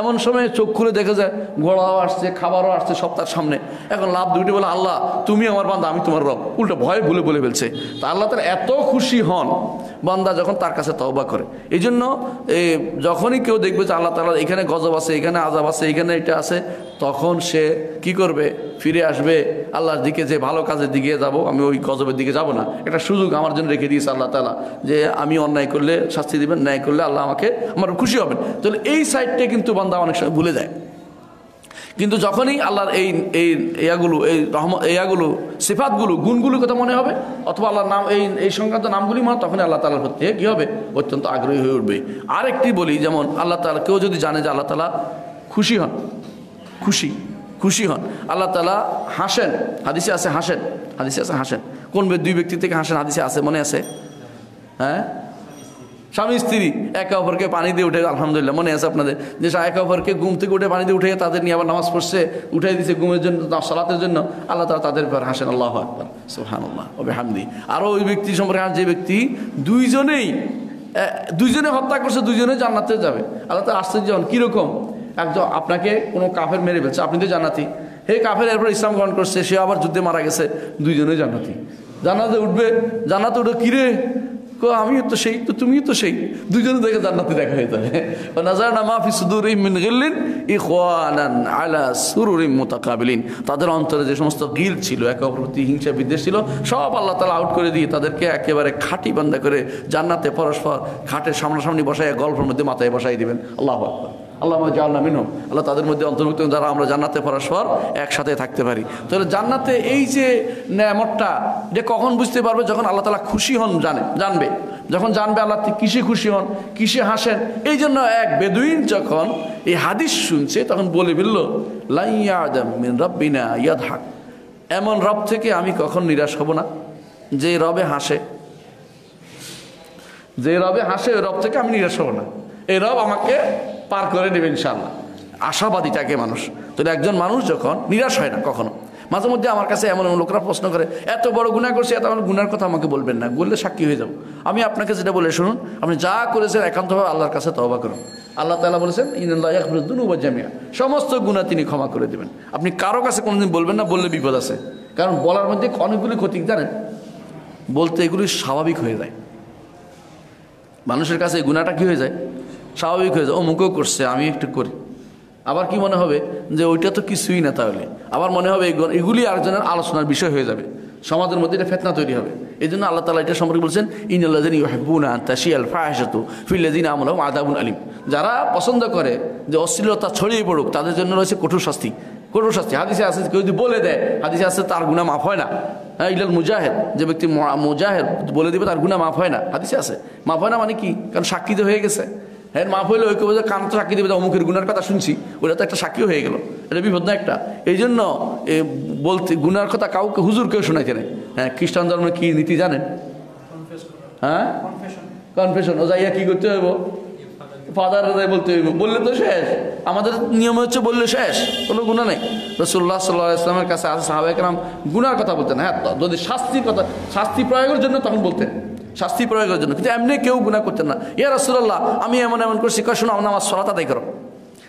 এমন সময় চোখ খুলে দেখে যায় ঘোড়াও আসছে, খাবারও আসছে সব তার সামনে। এখন লাভ দুটি বলে, আল্লাহ, তুমি আমার বান্দা, আমি তোমার রব। উল্টো ভয় ভুলে বলে ফেলছে। তা আল্লাহ তার এত খুশি হন, বান্দা যখন তার কাছে তওবা করে। এই জন্য যখনই কেউ দেখবে যে আল্লাহ তালা এখানে গজব আছে, এখানে আজাব আছে, এখানে এটা আছে তখন সে কি করবে? ফিরে আসবে, আল্লাহর দিকে যে ভালো কাজের দিকে যাব, আমি ওই গজবের দিকে যাব না। একটা সুযোগ আমার জন্য রেখে দিয়েছে আল্লাহ তালা যে আমি অন্যায় করলে শাস্তি দিবেন, ন্যায় করলে আল্লাহ আমাকে, আমার খুশি হবেন। তাহলে এই সাইডটা কিন্তু বান্দা অনেক সময় ভুলে যায়। কিন্তু যখনই আল্লাহর এই এই ইয়াগুলো এই রহম ইয়াগুলো সিফাতগুলো, গুণগুলোর কথা মনে হবে, অথবা আল্লাহর নাম, এই এই সংক্রান্ত নামগুলি মনে তখনই আল্লাহ তালার প্রতি কী হবে? অত্যন্ত আগ্রহী হয়ে উঠবে। আরেকটি বলি, যেমন আল্লাহ তালা কেউ যদি জানে যে আল্লাহ তালা খুশি হন খুশি খুশি হন। আল্লাহ তালা হাসেন, হাদিসে আছে হাসেন, হাদিসে আছে হাসেন। কোন দুই ব্যক্তি থেকে হাসেন, হাদিসে আছে, মনে আছে? হ্যাঁ? স্বামী, স্ত্রী, একে অপরকে পানি দিয়ে উঠে আলহামদুলিল্লাহ, মনে আছে আপনাদের? যে একে অপরকে ঘুম থেকে উঠে পানি দিয়ে উঠে তাদের নিয়ে আবার নামাজ পড়ছে, উঠাই দিয়েছে ঘুমের জন্য সালাতের জন্য, আল্লাহ তালা তাদের ব্যাপারে হাসেন, আল্লাহ আকবর সুহানুল্লাহ ওবে হামদি আরও ওই ব্যক্তি সম্পর্কে যে ব্যক্তি দুইজনেই দুইজনে হত্যা করছে, দুইজনে জান্নাতে যাবে। আল্লাহ তালা আশ্চর্য হন, কীরকম? একজন আপনাকে কোনো কাফের মেরে ফেলছে, আপনি তো জান্নাতি। হে কাফের, এরপর ইসলাম গ্রহণ করছে, সে আবার যুদ্ধে মারা গেছে, দুইজনেই জান্নাতি। জান্নাতে উঠবে, জান্নাতে উঠে কিরে? আমিও তো সেই, তো তুমিও তো সেই। দুজনে দেখে জান্নাতে দেখা হয়ে যাবে নাজারনা মাফি সুদুরিম মিন গিল্লিন ইখওয়ানান আলা সুরুরিম মুতাকাবিলিন। তাদের অন্তরে যে সমস্ত গিল ছিল, একে অপর প্রতি হিংসা বিদ্বেষ ছিল, সব আল্লাহ তাআলা আউট করে দিয়ে তাদেরকে একেবারে খাঁটি বান্দা করে জান্নাতে পরস্পর খাটের সামনাসামনি বসায় গল্পের মধ্যে মাথায় বসাই দিবেন। আল্লাহ আকবার। আল্লাহ জাল্লা আল্লাহ তাদের মধ্যে অন্তর্ভুক্ত যারা আমরা জান্নাতে পরস্পর একসাথে থাকতে পারি। তাহলে জান্নাতে এই যে ন্যামতটা, যে কখন বুঝতে পারবে? যখন আল্লাহ তালা খুশি হন, জানে, জানবে। যখন জানবে আল্লাহ কিসে খুশি হন, কিসে হাসেন, এই জন্য এক বেদুইন যখন এই হাদিস শুনছে, তখন বলে ফেলল লাইয়া মিন এমন রব থেকে আমি কখন নিরাশ হব না? যে রবে হাসে। যে রবে হাসে, ওই রব থেকে আমি নিরাশ হব না। এই রব আমাকে পার করে দেবে ইনশাল্লাহ আশাবাদী থাকে মানুষ। তাহলে একজন মানুষ যখন, নিরাশ হয় না কখনো। মাঝে মধ্যে আমার কাছে এমন লোকরা প্রশ্ন করে, এত বড় গুণা করছে, এত আমার গুনার কথা আমাকে বলবেন না। বললে সাক্ষী হয়ে যাব। আমি আপনাকে যেটা বলে শুনুন, আপনি যা করেছেন একান্তভাবে আল্লাহর কাছে তবা করুন। আল্লাহ তালা বলেছেন ইনুল্লাহ জামিয়া সমস্ত গুণা তিনি ক্ষমা করে দেবেন। আপনি কারও কাছে কোনোদিন বলবেন না, বললে বিপদ আছে। কারণ বলার মধ্যে অনেকগুলি ক্ষতি জানেন? বলতে এগুলি স্বাভাবিক হয়ে যায়। মানুষের কাছে এই গুণাটা কী হয়ে যায়? স্বাভাবিক হয়ে যায়, ও, মুখেও করছে, আমি একটু করি। আবার কি মনে হবে? যে ওইটা তো কিছুই না তাহলে। আবার মনে হবে এগুলি আরেকজনের আলোচনার বিষয় হয়ে যাবে। সমাজের মধ্যে এটা ফেতনা তৈরি হবে। এই জন্য আল্লাহ তালা এটা সম্পর্কে বলছেন ইনাল্লাদিন ইউহিবুনা তাশিয়াল ফাহিশাতু ফিল্লাদিন আমলাহুম আদাবুন আলিম। যারা পছন্দ করে যে অশ্লীলতা ছড়িয়ে পড়ুক, তাদের জন্য রয়েছে কঠোর শাস্তি। কঠোর শাস্তি। হাদিসে আছে, কেউ যদি বলে দেয়, হাদিসে আছে, তার গুণা মাফ হয় না। হ্যাঁ ইলাল মুজাহেদ, যে ব্যক্তি মুজাহেদ বলে দিবে, তার গুণা মাফ হয় না। হাদিসে আছে। মাফ হয় না মানে কি? কারণ সাক্ষী হয়ে গেছে। হ্যাঁ মাফ হইলে ওই কেউ কান তো সাক্ষী দেবে অমুকের গুনার কথা শুনছি ওটা তো একটা সাক্ষী হয়ে গেল, এটা বিপদ না একটা। এই জন্য বলতে, গুনার কথা কাউকে, হুজুর কেউ শোনাইতে নেই। হ্যাঁ খ্রিস্টান ধর্মের কী নীতি জানেন? হ্যাঁ? কনফেশন ও যাইয়া কী করতে হইব? ফাদার বলতে হইব। বললে তো শেষ। আমাদের নিয়ম হচ্ছে বললে শেষ। কোনো গুণা নেই। রসুল্লাহ সাল্লাহ ইসলামের কাছে আছে সাহাবাহাম গুনার কথা বলতেন। হ্যাঁ যদি শাস্তির কথা শাস্তি প্রয়োগের জন্য তখন বলতেন। শাস্তি প্রয়োগ করার জন্য। কিন্তু এমনি কেউ গুণা করতেন না। ইয়া রসুল্লাহ আমি এমন এমন করছি কয় শোনো আমার সলাত আদায় করো।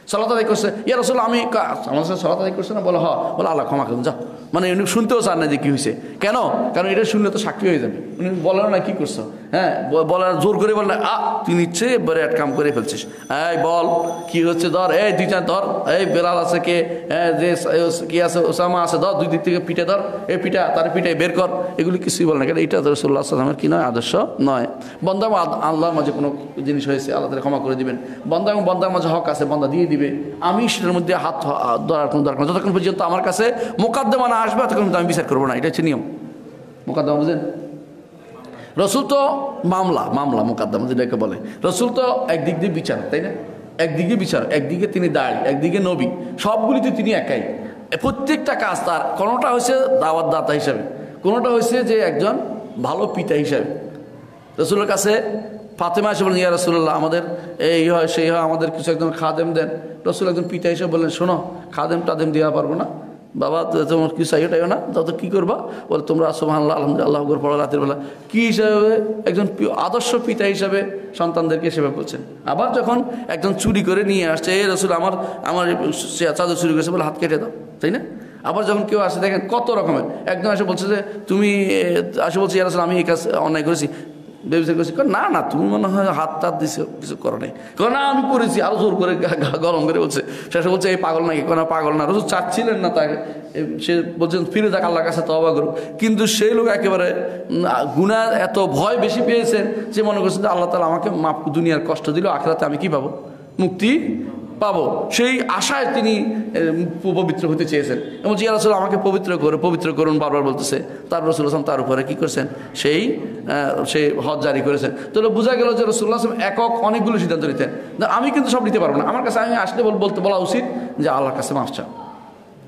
সলাত আদায় করছে, ইয়া রসুল আমি আমার সাথে সলাত আদায় করছে না? বলো, হ। বলো, আল্লাহ ক্ষমা করুন, যাও। মানে উনি শুনতেও চান না যে কী হয়েছে কেন? কারণ এটা শুনলে তো সাক্ষী হয়ে যাবে। উনি বলেন না কি করছ? হ্যাঁ বলার জোর করে বললেন আ তুই নিচ্ছে এবারে এক কাম করে ফেলছিস। এই বল কি হচ্ছে ধর এই দুই চার ধর এই বেলাল আছে কে হ্যাঁ, যে কি আছে ওসামা আছে ধর দুই দিক থেকে পিঠে ধর এই পিঠা তার পিঠে বের কর। এগুলি কিছুই বলে না কেন এটা তো রসুল্লাহ আসলামের কি নয় আদর্শ নয়। আদ- আল্লাহর মাঝে কোনো জিনিস হয়েছে আল্লাহ তালা ক্ষমা করে দিবেন। বন্ধা এবং বন্দার মাঝে হক আছে বন্ধা দিয়ে দিবে। আমি সেটার মধ্যে হাত ধরার কোনো দরকার। যতক্ষণ পর্যন্ত আমার কাছে মোকাদ্দমা না আসবে ততক্ষণ আমি বিচার করব না এটা হচ্ছে নিয়ম। মোকাদ্দমা বুঝলেন রসুল তো মামলা মামলা, মোকাদ্দমা যেটাকে বলে। রসুল তো একদিক দিয়ে বিচার তাই না? একদিকে বিচার একদিকে তিনি দায়, একদিকে নবী। সবগুলিতে তিনি একাই। প্রত্যেকটা কাজ তার, কোনোটা হয়েছে দাওয়াত দাতা হিসাবে, কোনোটা হয়েছে যে একজন ভালো পিতা হিসাবে। রসুলের কাছে ফাতেমা এসে বলেন ইয়া রসুল্লাহ আমাদের এই হয়, সেই হয়, আমাদের কিছু একজন খাদেম দেন। রসুল একজন পিতা হিসেবে বললেন, শোনো খাদেম টাদেম দেওয়া পারব না। বাবা তোমার কিছু চাই টাইও না? তো কী করবা? বলে তোমরা সোহান্লাহ আলহামদুলিল্লাহ আল্লাহ পড়ো রাতের বেলা। কী হিসাবে? একজন আদর্শ পিতা হিসাবে সন্তানদেরকে সেবা করছেন। আবার যখন একজন চুরি করে নিয়ে আসছে এই রসুল আমার আমার চাদর চুরি করেছে বলে হাত কেটে দাও। তাই না? আবার যখন কেউ আসে দেখেন কত রকমের। একজন এসে বলছে যে তুমি এ, আসে বলছে ইয়ার আমি এই কাজ অন্যায় করেছি। ব্যবসায় করেছি না না, তুমি মনে হয় হাত টাত দিছো, কিছু করো নাই। না, আমি করেছি। আরও জোর করে গরম করে বলছে। শেষে বলছে, এই পাগল নাকি? কোনো পাগল না, রসুল চাচ্ছিলেন না তাকে সে বলছেন, ফিরে যাক, আল্লাহর কাছে তবা করুক। কিন্তু সেই লোক একেবারে গুণা এত ভয় বেশি পেয়েছেন যে মনে করছেন যে আল্লাহ তালা আমাকে মাপ দুনিয়ার কষ্ট দিল, আখেরাতে আমি কি পাবো? মুক্তি পাবো। সেই আশায় তিনি পবিত্র হতে চেয়েছেন। এবং জিয়া রসুল আমাকে পবিত্র করে পবিত্র করুন বারবার বলতেছে, তার রসুল আসলাম তার উপরে কী করছেন? সেই সেই হজ জারি করেছেন। তাহলে বোঝা গেল যে রসুল্লাহ আসলাম একক অনেকগুলো সিদ্ধান্ত নিতেন। আমি কিন্তু সব নিতে পারব না। আমার কাছে আমি আসলে বলতে বলা উচিত যে আল্লাহর কাছে মাফ চাও।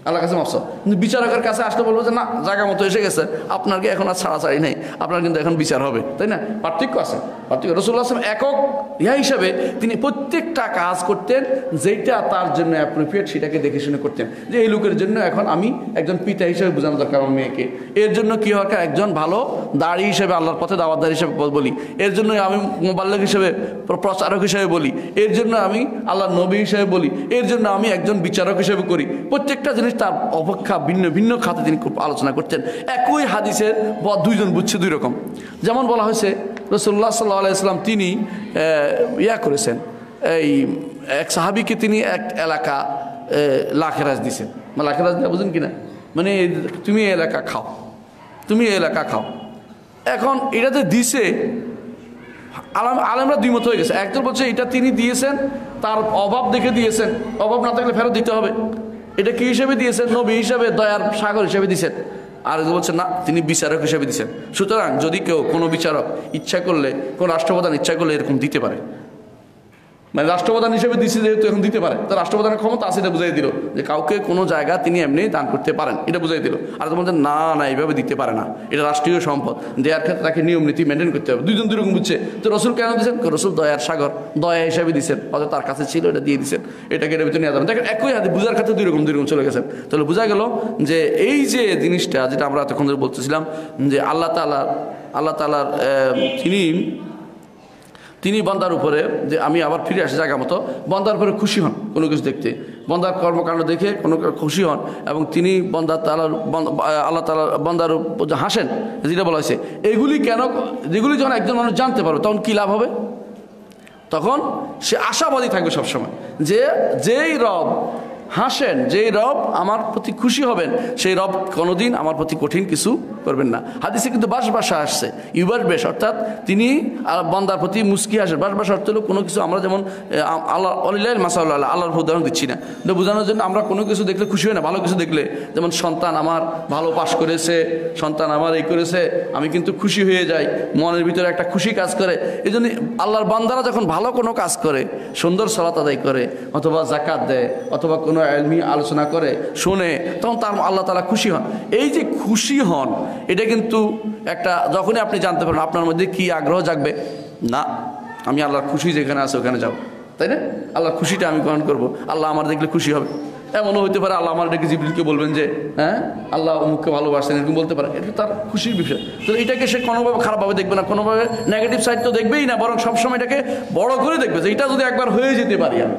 আল্লাহর কাছে চাও। কিন্তু বিচারকের কাছে আসলে বলব যে, না, জায়গা মতো এসে গেছে। আপনার কি এখন আর ছাড়াছাড়ি নেই। আপনার কিন্তু এখন বিচার হবে। তাই না? পার্থক্য আছে। পার্থক্য রসুল্লাহ আসলাম একক ইয়া হিসাবে তিনি প্রত্যেকটা কাজ করতেন যেটা তার জন্য অ্যাপ্রোপ্রিয়েট সেটাকে দেখে শুনে করতেন। যে এই লোকের জন্য এখন আমি একজন পিতা হিসেবে বোঝানো দরকার আমার মেয়েকে। এর জন্য কি দরকার একজন ভালো দাড়ি হিসেবে আল্লাহর পথে দাওয়াতদার হিসেবে বলি। এর জন্য আমি মোবাল্লিক হিসেবে প্রচারক হিসেবে বলি। এর জন্য আমি আল্লাহ নবী হিসেবে বলি। এর জন্য আমি একজন বিচারক হিসেবে করি। প্রত্যেকটা জিনিস তার অপেক্ষা ভিন্ন ভিন্ন খাতে তিনি খুব আলোচনা করতেন। একই হাদিসের ব- দুইজন বুঝছে দুই রকম। যেমন বলা হয়েছে রসুল্লাহ সাল্লাহ আলাইসলাম তিনি ইয়া করেছেন, এই, এক সাহাবিকে তিনি এক এলাকা লাখেরাজ দিছেন মানে লাখেরাজ দেওয়া বুঝেন কিনা? মানে তুমি এলাকা খাও। তুমি এলাকা খাও। এখন এটাতে দিছে, আলাম, আলেমরা দুই মত হয়ে গেছে। একজন বলছে, এটা তিনি দিয়েছেন, তার অভাব দেখে দিয়েছেন। অভাব না থাকলে ফেরত দিতে হবে। এটা কি হিসেবে দিয়েছেন? নবী হিসাবে, দয়ার সাগর হিসেবে দিয়েছেন। আর বলছে না, তিনি বিচারক হিসেবে দিয়েছেন। সুতরাং যদি কেউ কোনো বিচারক ইচ্ছা করলে, কোন রাষ্ট্রপ্রধান ইচ্ছা করলে এরকম দিতে পারে। মানে রাষ্ট্রপ্রধান হিসেবে দিচ্ছে যেহেতু এখন দিতে পারে, তো রাষ্ট্রপ্রধানের ক্ষমতা আছে এটা বুঝাই দিল যে কাউকে কোনো জায়গা তিনি এমনি দান করতে পারেন, এটা বুঝাই দিল। আর তো বলছেন না না, এইভাবে দিতে পারে না, এটা রাষ্ট্রীয় সম্পদ দেওয়ার ক্ষেত্রে তাকে নিয়ম, নীতি মেনটেন করতে হবে। দুইজন দুই রকম বুঝছে। তো রসুল কেন দিচ্ছেন রসুল দয়ার সাগর, দয়া হিসাবে দিচ্ছেন হয়তো তার কাছে ছিল, এটা দিয়ে দিচ্ছেন এটাকে এটা ভিতরে নিয়ে যাবেন। দেখেন, একই হাতে বুঝার ক্ষেত্রে দুই রকম দুই রকম চলে গেছেন তাহলে বোঝা গেল যে এই যে জিনিসটা, যেটা আমরা এতক্ষণ ধরে বলতেছিলাম, যে আল্লাহ তালার আল্লাহ তালার তিনি তিনি বন্দার উপরে যে আমি আবার ফিরে আসি জায়গা মতো, বন্দার উপরে খুশি হন কোনো কিছু দেখতে। বন্দার কর্মকাণ্ড দেখে কোনো খুশি হন এবং তিনি বন্দার তালার আল্লাহ তালার বন্দার হাসেন, যেটা বলা হয়েছে, এগুলি কেন, যেগুলি যখন একজন মানুষ জানতে পারবে, তখন কী লাভ হবে? তখন সে আশাবাদী থাকবে সবসময় যে যেই রব হাসেন, যেই রব আমার প্রতি খুশি হবেন, সেই রব কোনোদিন আমার প্রতি কঠিন কিছু করবেন না। হাদিসে কিন্তু বাস বাসা আসছে, ইউবার বেশ, অর্থাৎ তিনি বন্দার প্রতি মুস্কি আসেন বাস বাসা অর্থ হলো কোনো কিছু আমরা যেমন আল্লাহ অলিল্লাহ মাসাল্লাহ আল্লাহর উদাহরণ দিচ্ছি না। বোঝানোর জন্য আমরা কোনো কিছু দেখলে খুশি হয় না, ভালো কিছু দেখলে। যেমন, সন্তান আমার ভালো পাশ করেছে, সন্তান আমার এই করেছে, আমি কিন্তু খুশি হয়ে যাই, মনের ভিতরে একটা খুশি কাজ করে। এই জন্য আল্লাহর বান্দারা যখন ভালো কোনো কাজ করে, সুন্দর সলাত আদায় করে, অথবা জাকাত দেয়, অথবা কোনো এলমি আলোচনা করে, শোনে, তখন তার আল্লাহ তালা খুশি হন। এই যে খুশি হন, এটা কিন্তু একটা, যখনই আপনি জানতে পারেন আপনার মধ্যে কি আগ্রহ জাগবে, না, আমি আল্লাহর খুশি যেখানে আছে ওখানে যাব। তাই না? আল্লাহর খুশিটা আমি গ্রহণ করব। আল্লাহ আমার দেখলে খুশি হবে। এমনও হতে পারে আল্লাহ আমার ডেকে জিবরিলকে বলবেন যে হ্যাঁ আল্লাহ অমুককে ভালোবাসেন, এরকম বলতে পারে। এটা তার খুশির বিষয়। তো এটাকে সে কোনোভাবে খারাপভাবে দেখবে না, কোনোভাবে নেগেটিভ সাইড তো দেখবেই না, বরং সবসময় এটাকে বড় করে দেখবে যে, এটা যদি একবার হয়ে যেতে পারি আমি।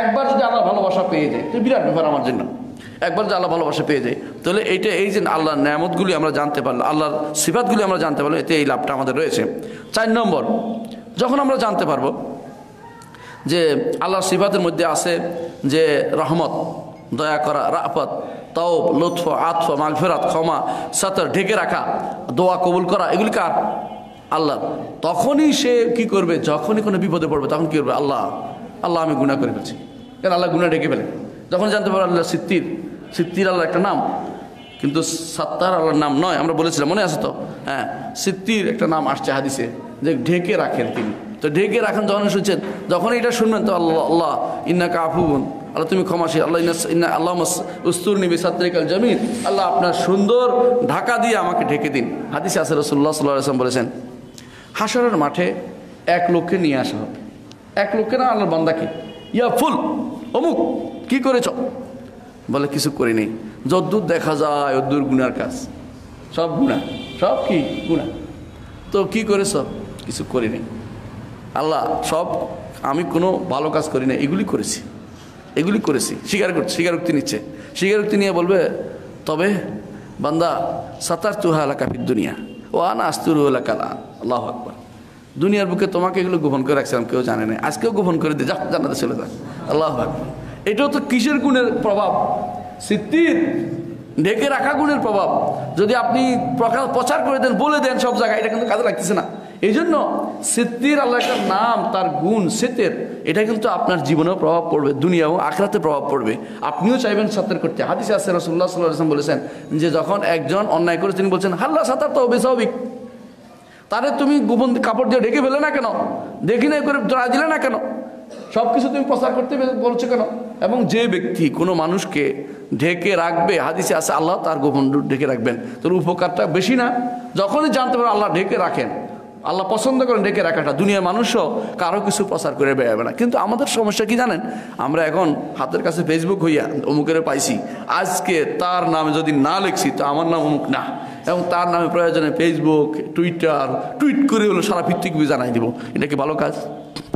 একবার যদি আল্লাহ ভালোবাসা পেয়ে যায় তো বিরাট ব্যাপার আমার জন্য। একবার যদি আল্লাহ ভালোবাসা পেয়ে যায়, তাহলে এইটা এই যে আল্লাহর নিয়ামতগুলি আমরা জানতে পারলাম, আল্লাহর সিফাতগুলি আমরা জানতে পারলাম, এতে এই লাভটা আমাদের রয়েছে। চার নম্বর, যখন আমরা জানতে পারব যে আল্লাহর সিফাতের মধ্যে আছে যে রহমত, দয়া করা রাফত তাও লুৎফ, আতফ, মাগফেরাত, ক্ষমা, সাতর, ঢেকে রাখা, দোয়া কবুল করা, এগুলি কার? আল্লাহ তখনই সে কি করবে? যখনই কোনো বিপদে পড়বে, তখন কি করবে? আল্লাহ আল্লাহ আমি গুণা করে ফেলছি। কেন আল্লাহ গুণা ঢেকে ফেলে? যখন জানতে পারো আল্লাহ সিত্তির সিত্তির আল্লাহ একটা নাম। কিন্তু সাত্তার আল্লাহর নাম নয়, আমরা বলেছিলাম, মনে আছে তো? হ্যাঁ সিত্তির একটা নাম আসছে হাদিসে, যে ঢেকে রাখেন তিনি। তো ঢেকে রাখেন যখন শুনছেন, যখন এটা শুনবেন, তো আল্লাহ আল্লাহ ইন্না কাফুন আল্লাহ তুমি ক্ষমাসী আল্লাহ ইন্না আল্লাহ উস্তুর নিবি সাত্রিকাল জমিন আল্লাহ আপনার সুন্দর ঢাকা দিয়ে আমাকে ঢেকে দিন। হাদিসে আসে রসুল্লাহ সাল্লাহ আসলাম বলেছেন হাসরের মাঠে এক লোককে নিয়ে আসা হবে। এক লোককে না আল্লাহর বান্দাকে ইয়া ফুল, অমুক, কি করেছ? বলে, কিছু করি নেই। যদ্দূর দেখা যায়, অদ্দূর গুনার কাজ। সব গুণা সব কি? গুণা তো কি করেছ? কিছু করি নেই। আল্লাহ, সব আমি কোনো ভালো কাজ করি না এগুলি করেছি। এগুলি করেছি। স্বীকার করছি, স্বীকারোক্তি নিচ্ছে। স্বীকারোক্তি নিয়ে বলবে, তবে বান্দা সাতার তুহা এলাকা দুনিয়া। ও আনা আস্তুর এলাকালা আল্লাহ আকবর। দুনিয়ার বুকে তোমাকে এগুলো গোপন করে রাখছিলাম, কেউ জানে না আজকেও গোপন করে দিয়ে যা জানাতে চলে যা। আল্লাহ এটাও তো কিসের গুণের প্রভাব? সিদ্ধির ঢেকে রাখা গুণের প্রভাব। যদি আপনি প্রকাশ- প্রচার করে দেন, বলে দেন সব জায়গায়, এটা কিন্তু কাজে লাগতেছে না। এই জন্য সিদ্ধির আল্লাহ একটা নাম, তার গুণ, সেতের, এটা কিন্তু আপনার জীবনেও প্রভাব পড়বে, দুনিয়াও, আখরাতে প্রভাব পড়বে। আপনিও চাইবেন সাঁতার করতে। হাদিসে আসে রসুল্লাহ সাল্লাহ বলেছেন যে, যখন একজন অন্যায় করে তিনি বলছেন, হাল্লা সাঁতার তো বেস্বাভাবিক তারে তুমি গোপন কাপড় দিয়ে ঢেকে ফেলে না কেন? দেখি না করে ধরা দিলে না কেন? সব কিছু তুমি প্রচার করতে বলছো কেন? এবং যে ব্যক্তি কোনো মানুষকে ঢেকে রাখবে, হাদিসে আছে আল্লাহ তার গোপন ঢেকে রাখবেন। তোর উপকারটা বেশি না? যখনই জানতে পারো আল্লাহ ঢেকে রাখেন। আল্লাহ পছন্দ করেন ঢেকে রাখাটা। দুনিয়ার মানুষও কারও কিছু প্রচার করে বেড়াবে না। কিন্তু আমাদের সমস্যা কি জানেন? আমরা এখন হাতের কাছে ফেসবুক হইয়া অমুকের পাইছি। আজকে তার নামে যদি না লিখছি, তো আমার নাম অমুক না। এবং তার নামে প্রয়োজনে ফেসবুক টুইটার টুইট করে হলো সারা ভিত্তিক জানাই দিব। এটা কি ভালো কাজ?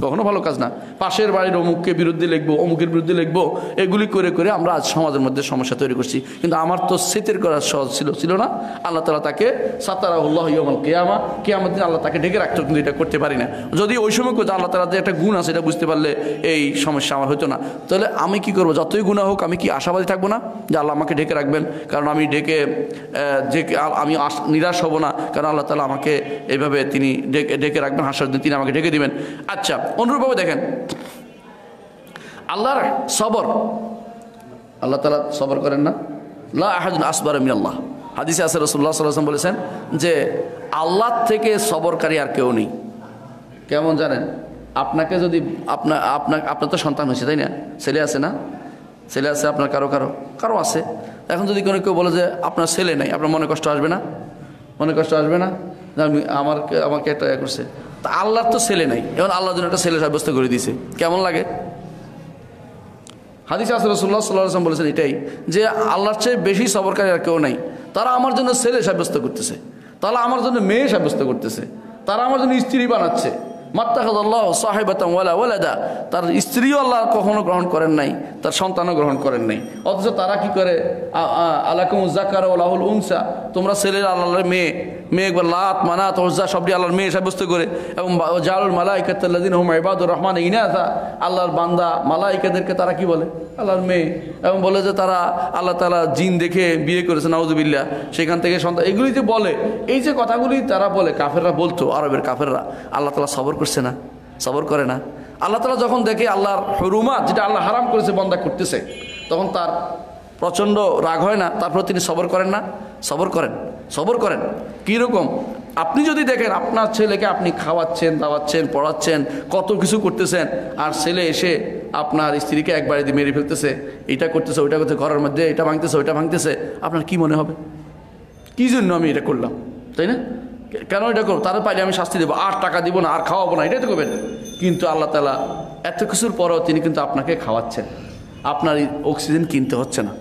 কখনো ভালো কাজ না। পাশের বাড়ির অমুককে বিরুদ্ধে লিখব, অমুকের বিরুদ্ধে লিখব, এগুলি করে করে আমরা আজ সমাজের মধ্যে সমস্যা তৈরি করছি। কিন্তু আমার তো সেতের করার সহজ ছিল ছিল না। আল্লাহ তালা তাকে সাতারাহুল্লাহ ইয়মাল কেয়ামা কেয়ামত দিন আল্লাহ তাকে ঢেকে রাখতো, কিন্তু এটা করতে পারি না। যদি ওই সময় করতো আল্লাহ তালা যে একটা গুণ আছে, এটা বুঝতে পারলে এই সমস্যা আমার হতো না। তাহলে আমি কি করব? যতই গুণা হোক, আমি কি আশাবাদী থাকব না যে আল্লাহ আমাকে ঢেকে রাখবেন? কারণ আমি ঢেকে যে, আমি নিরাশ হব না। কারণ আল্লাহ তালা আমাকে এইভাবে তিনি ডেকে ডেকে রাখবেন, হাসার দিন তিনি আমাকে ঢেকে দিবেন। আচ্ছা অনুরূপভাবে দেখেন। আল্লাহর সবর। আল্লাহ তালা সবর করেন না। লা আহাজুন আল্লাহ হাদিসে আসে রসুল্লাহ সাল্লাম বলেছেন যে আল্লাহ থেকে সবরকারী আর কেউ নেই। কেমন জানেন? আপনাকে যদি আপনার আপনার আপনার তো সন্তান হয়েছে, তাই না? ছেলে আছে না? ছেলে আছে আপনার কারও কারও? কারও আছে। এখন যদি কোনো কেউ বলে যে, আপনার ছেলে নেই, আপনার মনে কষ্ট আসবে না? মনে কষ্ট আসবে না? আমি আমার আমাকে একটা ইয়ে করছে। তা আল্লাহর তো ছেলে নাই। এখন আল্লাহর জন্য একটা ছেলে সাব্যস্ত করে দিয়েছে কেমন লাগে? হাদিস আসরসুল্লাহ সাল্লাহ আসলাম বলেছেন এটাই, যে আল্লাহর চেয়ে বেশি সবরকারী আর কেউ নাই। তারা আমার জন্য ছেলে সাব্যস্ত করতেছে। তারা আমার জন্য মেয়ে সাব্যস্ত করতেছে। তারা আমার জন্য স্ত্রী বানাচ্ছে। মাত্তাখাল্লাহ সাহেবাতাম ওয়ালা ওয়ালাদা। তার স্ত্রীও আল্লাহ কখনো গ্রহণ করেন নাই, তার সন্তানও গ্রহণ করেন নাই। অথচ তারা কি করে? আলাকুম জাকার ওলাহুল উনসা। তোমরা ছেলের আল্লাহর মেয়ে মেয়ে একবার লাত, মানাত ওজা সবটি আল্লাহর মেয়ে সাব্যস্ত করে। এবং জালুল মালাইকাতুল্লাদিন হুম ইবাদুর রহমান ইনাথা আল্লাহর বান্দা, মালাইকাদেরকে তারা কি বলে? আল্লাহর মেয়ে। এবং বলে যে তারা আল্লাহ তালা জিন দেখে বিয়ে করেছে নাউজুবিল্লা সেখান থেকে সন্তান, এগুলি যে বলে, এই যে কথাগুলি তারা বলে, কাফেররা বলতো, আরবের কাফেররা। আল্লাহ তালা সবর করছে না, সবর করে না। আল্লাহ তালা যখন দেখে আল্লাহর হরুমাত, যেটা আল্লাহ হারাম করেছে, বন্দা করতেছে, তখন তার প্রচণ্ড রাগ হয় না, তারপর তিনি সবর করেন না? সবর করেন সবর করেন। কীরকম? আপনি যদি দেখেন আপনার ছেলেকে আপনি খাওয়াচ্ছেন, দাওয়াচ্ছেন, পড়াচ্ছেন, কত কিছু করতেছেন, আর ছেলে এসে আপনার স্ত্রীকে একবারে দিয়ে মেরে ফেলতেছে, এটা করতেছে, ওইটা করতে ঘরের মধ্যে এটা ভাঙতেছে, ওইটা ভাঙতেছে, আপনার কি মনে হবে? কী জন্য আমি এটা করলাম? তাই না? কেন এটা করব? তারা পাইলে আমি শাস্তি দেবো। আর টাকা দিব না, আর খাওয়াবো না, এটাই তো করবেন। কিন্তু আল্লাহ তালা এত কিছুর পরেও তিনি কিন্তু আপনাকে খাওয়াচ্ছেন। আপনার অক্সিজেন কিনতে হচ্ছে না।